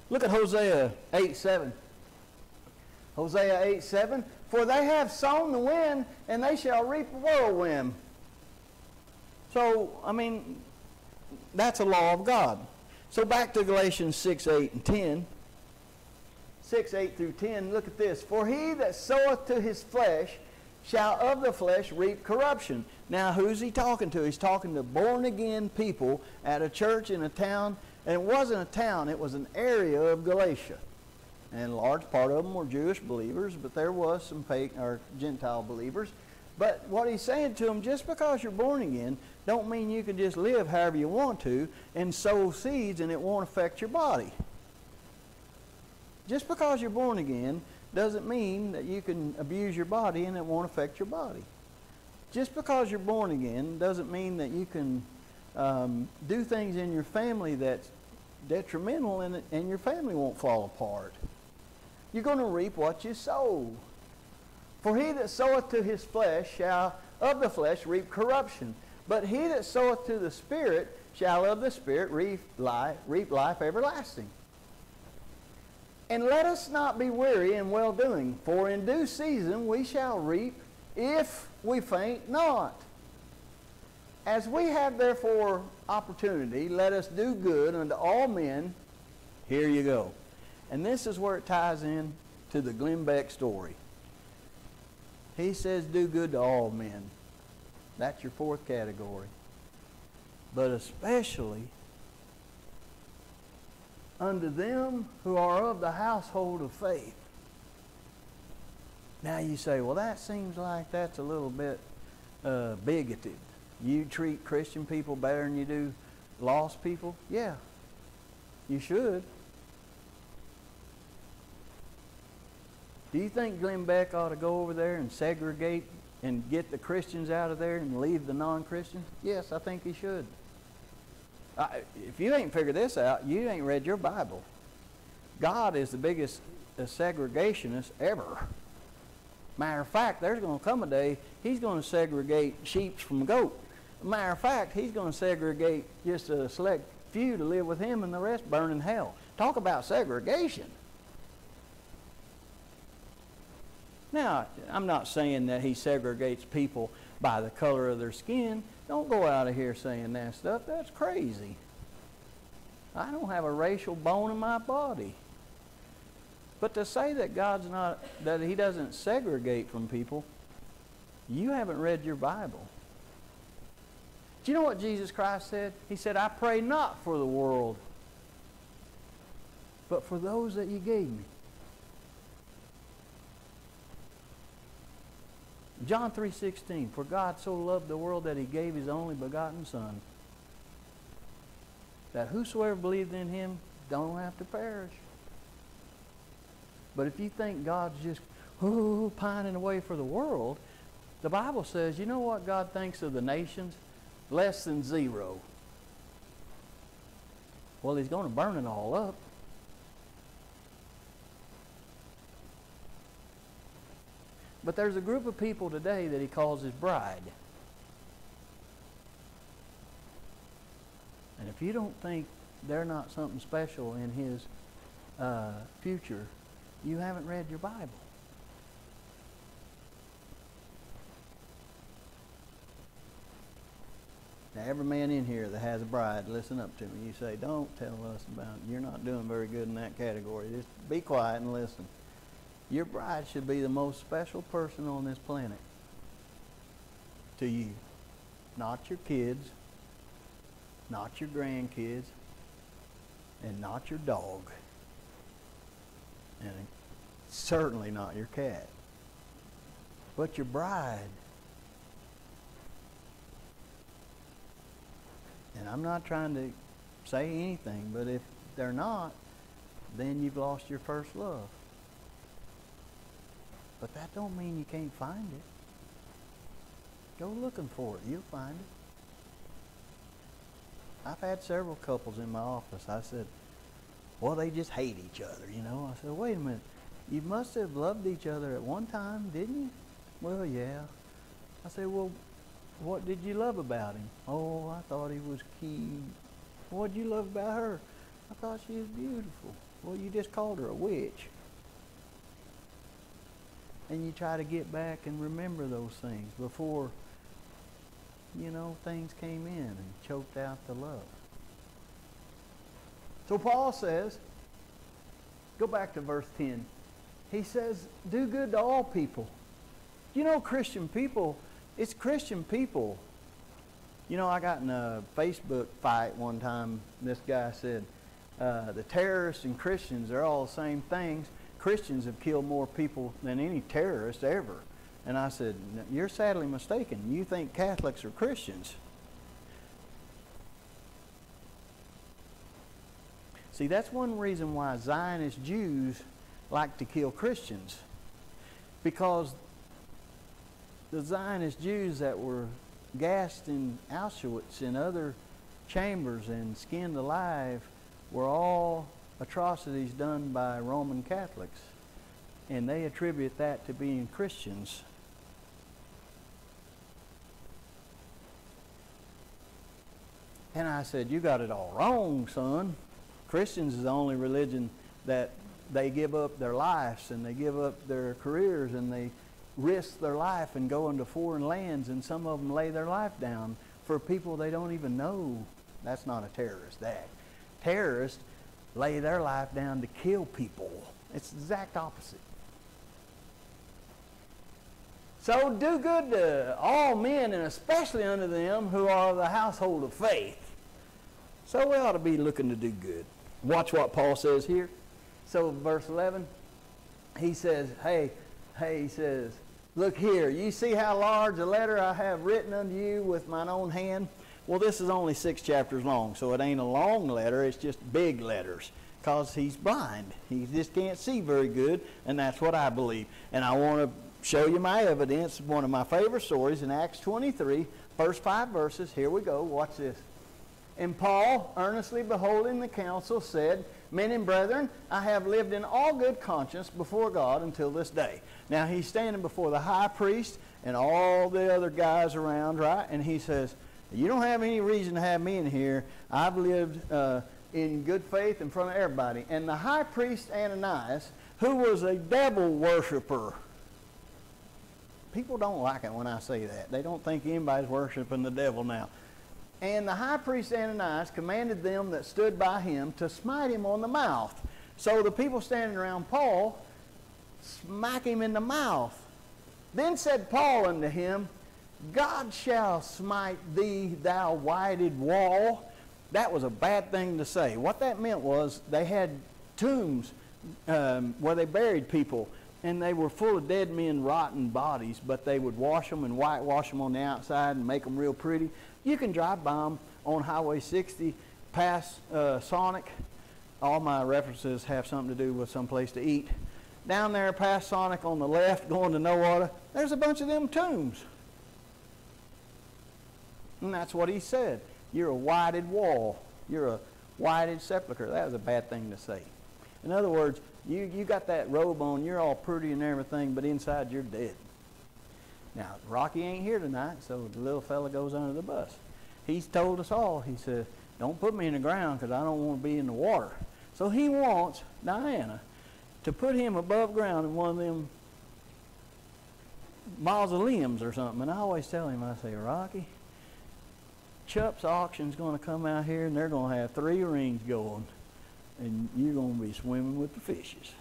Look at Hosea 8 7. Hosea 8 7. For they have sown the wind, and they shall reap a whirlwind. So, I mean, that's a law of God. So back to Galatians 6 8 and 10. 6 8 through 10. Look at this. For he that soweth to his flesh shall of the flesh reap corruption. Now, who's he talking to? He's talking to born again people at a church in a town. And it wasn't a town, it was an area of Galatia. And a large part of them were Jewish believers, but there was some pagan, or Gentile believers. But what he's saying to them, just because you're born again, don't mean you can just live however you want to and sow seeds and it won't affect your body. Just because you're born again doesn't mean that you can abuse your body and it won't affect your body. Just because you're born again doesn't mean that you can um, do things in your family that's detrimental and, and your family won't fall apart. You're going to reap what you sow. For he that soweth to his flesh shall of the flesh reap corruption, but he that soweth to the Spirit shall of the Spirit reap life, reap life everlasting. And let us not be weary in well doing, for in due season we shall reap if we faint not. As we have therefore opportunity, let us do good unto all men. Here you go. And this is where it ties in to the Glenn Beck story. He says, do good to all men. That's your fourth category. But especially unto them who are of the household of faith. Now you say, well, that seems like that's a little bit uh, bigoted. You treat Christian people better than you do lost people? Yeah, you should. Do you think Glenn Beck ought to go over there and segregate and get the Christians out of there and leave the non-Christians? Yes, I think he should. I, if you ain't figured this out, you ain't read your Bible. God is the biggest uh, segregationist ever. Matter of fact, there's going to come a day he's going to segregate sheep from goat. Matter of fact, he's going to segregate just a select few to live with him and the rest burn in hell. Talk about segregation. Now, I'm not saying that he segregates people by the color of their skin. Don't go out of here saying that stuff. That's crazy. I don't have a racial bone in my body. But to say that God's not, that He doesn't segregate from people, you haven't read your Bible. Do you know what Jesus Christ said? He said, I pray not for the world, but for those that you gave me. John 3:16 For God so loved the world that he gave his only begotten son that whosoever believed in him don't have to perish. But if you think God's just ooh, pining away for the world, the Bible says, you know what God thinks of the nations? Less than zero. Well, he's going to burn it all up. But there's a group of people today that he calls his bride. And if you don't think they're not something special in his uh, future, you haven't read your Bible. Now, every man in here that has a bride, listen up to me. You say, don't tell us about. You're not doing very good in that category. Just be quiet and listen. Your bride should be the most special person on this planet to you. Not your kids, not your grandkids, and not your dog. And certainly not your cat. But your bride. And I'm not trying to say anything, but if they're not, then you've lost your first love. But that don't mean you can't find it. Go looking for it. You'll find it. I've had several couples in my office. I said, well, they just hate each other, you know. I said, wait a minute. You must have loved each other at one time, didn't you? Well, yeah. I said, well, what did you love about him? Oh, I thought he was cute. What did you love about her? I thought she was beautiful. Well, you just called her a witch and you try to get back and remember those things before you know things came in and choked out the love. So paul says go back to verse 10 he says do good to all people. You know christian people it's christian people. You know i got in a facebook fight one time this guy said uh, the terrorists and christians are all the same things Christians have killed more people than any terrorist ever. And I said, You're sadly mistaken. You think Catholics are Christians. See, that's one reason why Zionist Jews like to kill Christians. Because the Zionist Jews that were gassed in Auschwitz and other chambers and skinned alive were all atrocities done by Roman Catholics, and they attribute that to being Christians. And I said, You got it all wrong, son. Christians is the only religion that they give up their lives and they give up their careers and they risk their life and go into foreign lands, and some of them lay their life down for people they don't even know. That's not a terrorist act. Terrorists lay their life down to kill people. It's the exact opposite. So do good to all men, and especially unto them who are the household of faith. So we ought to be looking to do good. Watch what Paul says here. So verse 11, he says, hey, hey, he says, look here, you see how large a letter I have written unto you with mine own hand? Well, this is only six chapters long, so it ain't a long letter, it's just big letters because he's blind. He just can't see very good, and that's what I believe. And I want to show you my evidence. One of my favorite stories in Acts 23, first five verses. Here we go. Watch this. And Paul, earnestly beholding the council, said, Men and brethren, I have lived in all good conscience before God until this day. Now he's standing before the high priest and all the other guys around, right? And he says, You don't have any reason to have me in here. I've lived uh, in good faith in front of everybody. And the high priest Ananias, who was a devil worshiper, people don't like it when I say that. They don't think anybody's worshiping the devil now. And the high priest Ananias commanded them that stood by him to smite him on the mouth. So the people standing around Paul smack him in the mouth. Then said Paul unto him, God shall smite thee, thou whited wall. That was a bad thing to say. What that meant was they had tombs um, where they buried people and they were full of dead men, rotten bodies, but they would wash them and whitewash them on the outside and make them real pretty. You can drive by them on Highway 60 past uh, Sonic. All my references have something to do with some place to eat. Down there past Sonic on the left, going to Nowata, there's a bunch of them tombs. And that's what he said. You're a whited wall. You're a whited sepulcher. That was a bad thing to say. In other words, you, you got that robe on, you're all pretty and everything, but inside you're dead. Now, Rocky ain't here tonight, so the little fella goes under the bus. He's told us all, he said, don't put me in the ground because I don't want to be in the water. So he wants Diana to put him above ground in one of them mausoleums or something. And I always tell him, I say, Rocky, Chup's auction's going to come out here and they're going to have three rings going and you're going to be swimming with the fishes.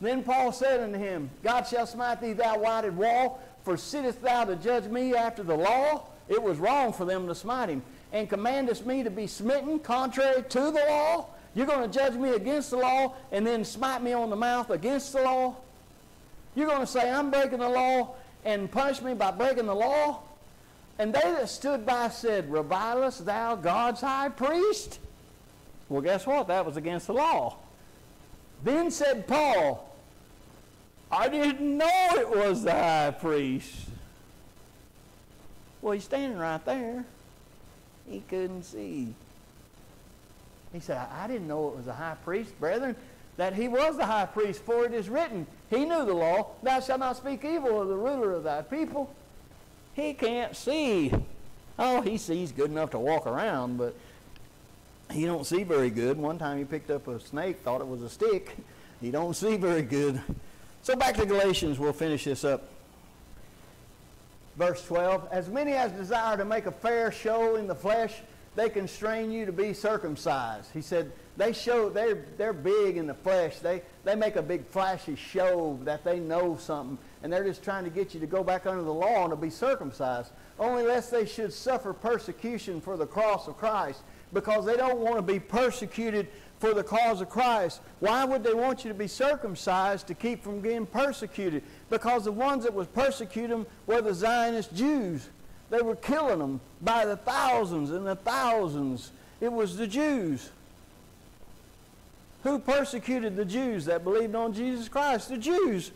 Then Paul said unto him, God shall smite thee, thou whited wall, for sittest thou to judge me after the law? It was wrong for them to smite him. And commandest me to be smitten contrary to the law? You're going to judge me against the law and then smite me on the mouth against the law? You're going to say I'm breaking the law and punish me by breaking the law? And they that stood by said, Revilest thou God's high priest? Well, guess what? That was against the law. Then said Paul, I didn't know it was the high priest. Well, he's standing right there. He couldn't see. He said, I didn't know it was the high priest, brethren, that he was the high priest, for it is written, he knew the law, thou shalt not speak evil of the ruler of thy people. He can't see. Oh, he sees good enough to walk around, but he don't see very good. One time he picked up a snake, thought it was a stick. He don't see very good. So back to Galatians, we'll finish this up. Verse 12, as many as desire to make a fair show in the flesh, they constrain you to be circumcised. He said, they show, they're, they're big in the flesh. They, they make a big flashy show that they know something and they're just trying to get you to go back under the law and to be circumcised, only lest they should suffer persecution for the cross of Christ, because they don't want to be persecuted for the cause of Christ. Why would they want you to be circumcised to keep from being persecuted? Because the ones that was persecuting were the Zionist Jews. They were killing them by the thousands and the thousands. It was the Jews. Who persecuted the Jews that believed on Jesus Christ? The Jews.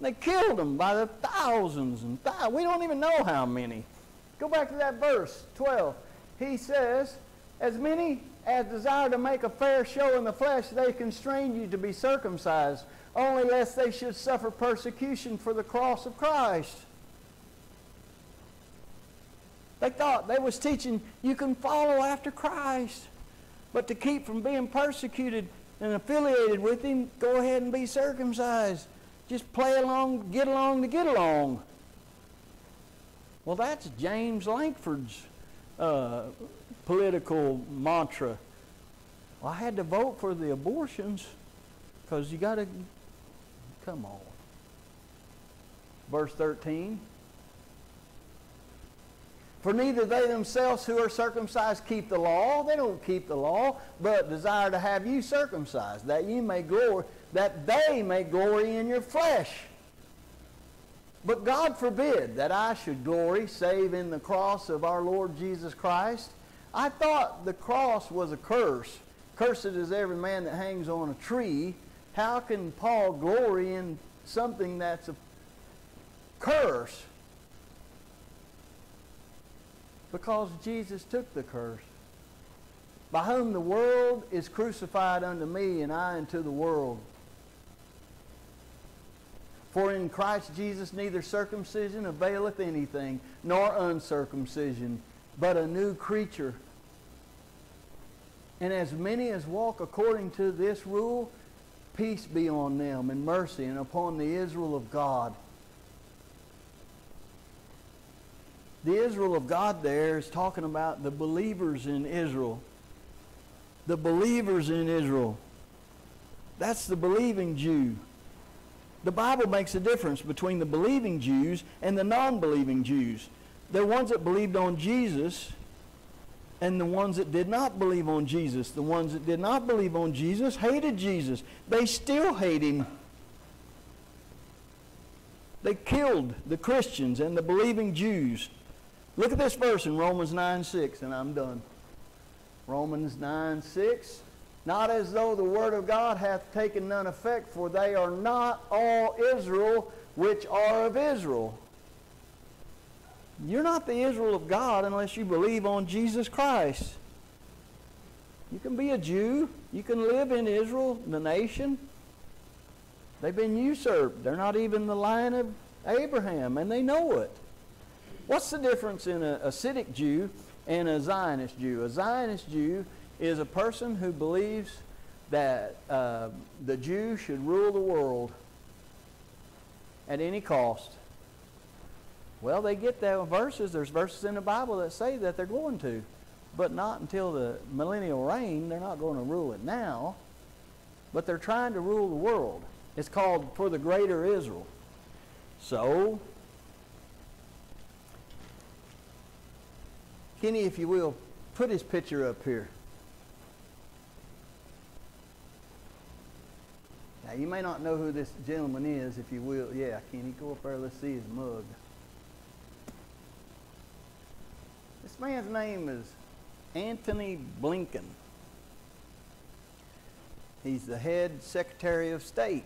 They killed them by the thousands and thousands. We don't even know how many. Go back to that verse, 12. He says, As many as desire to make a fair show in the flesh, they constrain you to be circumcised, only lest they should suffer persecution for the cross of Christ. They thought they was teaching you can follow after Christ. But to keep from being persecuted and affiliated with him, go ahead and be circumcised. Just play along, get along to get along. Well, that's James Lankford's uh, political mantra. Well, I had to vote for the abortions because you got to, come on. Verse 13. For neither they themselves who are circumcised keep the law, they don't keep the law, but desire to have you circumcised, that you may glory, that they may glory in your flesh. But God forbid that I should glory save in the cross of our Lord Jesus Christ. I thought the cross was a curse. Cursed is every man that hangs on a tree. How can Paul glory in something that's a curse? Because Jesus took the curse. By whom the world is crucified unto me, and I unto the world. For in Christ Jesus neither circumcision availeth anything, nor uncircumcision, but a new creature. And as many as walk according to this rule, peace be on them, and mercy, and upon the Israel of God. The Israel of God there is talking about the believers in Israel. The believers in Israel. That's the believing Jew. The Bible makes a difference between the believing Jews and the non believing Jews. The ones that believed on Jesus and the ones that did not believe on Jesus. The ones that did not believe on Jesus hated Jesus. They still hate him. They killed the Christians and the believing Jews. Look at this verse in Romans 9 6, and I'm done. Romans 9 6. Not as though the word of God hath taken none effect, for they are not all Israel which are of Israel. You're not the Israel of God unless you believe on Jesus Christ. You can be a Jew. You can live in Israel, the nation. They've been usurped. They're not even the line of Abraham, and they know it. What's the difference in a Hasidic Jew and a Zionist Jew? A Zionist Jew is a person who believes that uh, the Jew should rule the world at any cost. Well, they get that verses. There's verses in the Bible that say that they're going to, but not until the millennial reign. They're not going to rule it now, but they're trying to rule the world. It's called for the greater Israel. So Kenny, if you will, put his picture up here. Now, you may not know who this gentleman is, if you will. Yeah, Kenny, go up there. Let's see his mug. This man's name is Anthony Blinken. He's the head Secretary of State.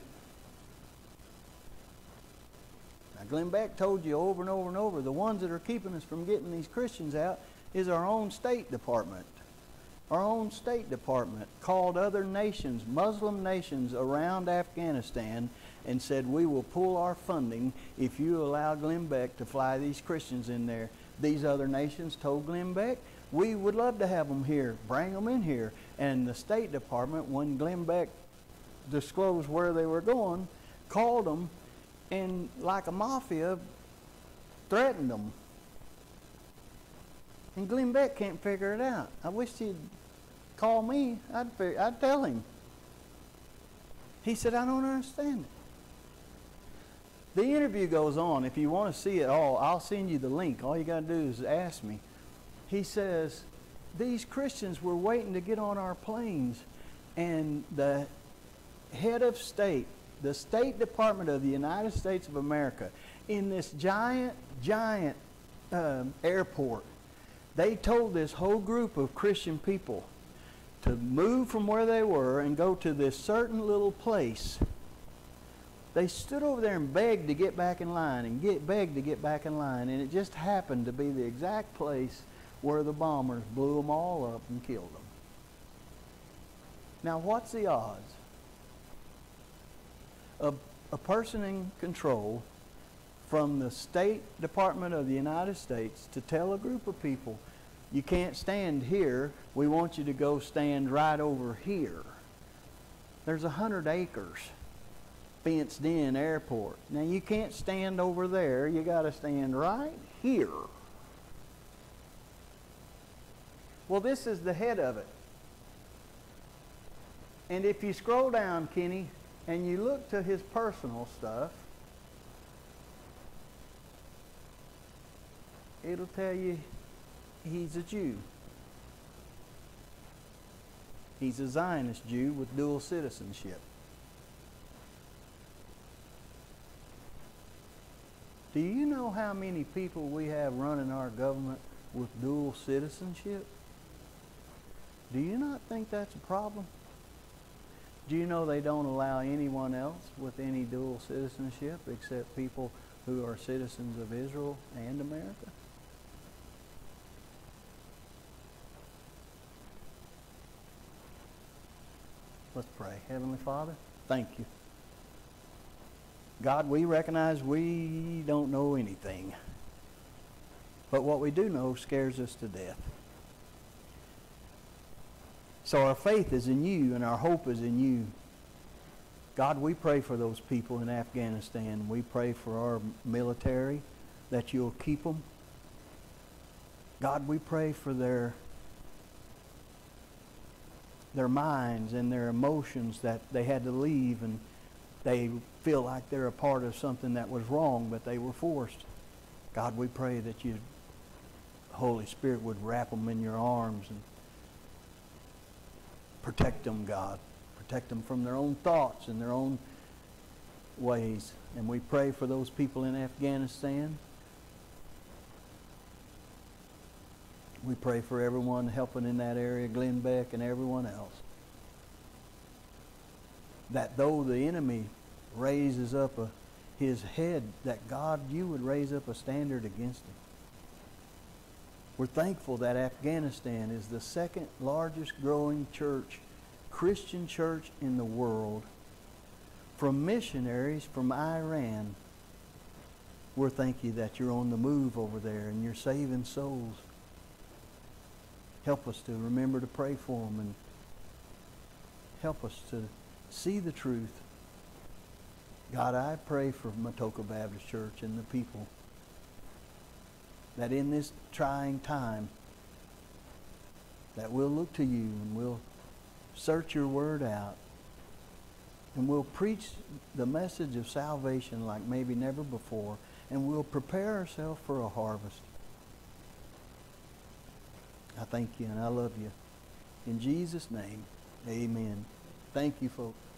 Now, Glenn Beck told you over and over and over the ones that are keeping us from getting these Christians out is our own State Department. Our own State Department called other nations, Muslim nations around Afghanistan, and said, We will pull our funding if you allow Glenn Beck to fly these Christians in there. These other nations told Glenn Beck, We would love to have them here, bring them in here. And the State Department, when Glenn Beck disclosed where they were going, called them and, like a mafia, threatened them and Glenn Beck can't figure it out. I wish he'd call me. I'd, figure, I'd tell him. He said, I don't understand it. The interview goes on. If you want to see it all, I'll send you the link. All you got to do is ask me. He says, These Christians were waiting to get on our planes, and the head of state, the State Department of the United States of America, in this giant, giant um, airport, they told this whole group of Christian people to move from where they were and go to this certain little place. They stood over there and begged to get back in line and get begged to get back in line, and it just happened to be the exact place where the bombers blew them all up and killed them. Now, what's the odds of a person in control from the State Department of the United States to tell a group of people, you can't stand here, we want you to go stand right over here. There's a hundred acres. fenced in airport. Now you can't stand over there, you got to stand right here. Well, this is the head of it. And if you scroll down, Kenny, and you look to his personal stuff, it'll tell you he's a Jew. He's a Zionist Jew with dual citizenship. Do you know how many people we have running our government with dual citizenship? Do you not think that's a problem? Do you know they don't allow anyone else with any dual citizenship except people who are citizens of Israel and America? Let's pray. Heavenly Father, thank you. God, we recognize we don't know anything. But what we do know scares us to death. So our faith is in you and our hope is in you. God, we pray for those people in Afghanistan. We pray for our military that you'll keep them. God, we pray for their their minds and their emotions that they had to leave and they feel like they're a part of something that was wrong, but they were forced. God, we pray that you, Holy Spirit, would wrap them in your arms and protect them, God. Protect them from their own thoughts and their own ways. And we pray for those people in Afghanistan. We pray for everyone helping in that area, Glenn Beck and everyone else. That though the enemy raises up a, his head, that God, you would raise up a standard against him. We're thankful that Afghanistan is the second largest growing church, Christian church in the world. From missionaries from Iran, we're thank you that you're on the move over there and you're saving souls. Help us to remember to pray for them and help us to see the truth. God, I pray for Matoaka Baptist Church and the people that in this trying time that we'll look to you and we'll search your word out and we'll preach the message of salvation like maybe never before and we'll prepare ourselves for a harvest. I thank you and I love you. In Jesus' name, amen. Thank you, folks.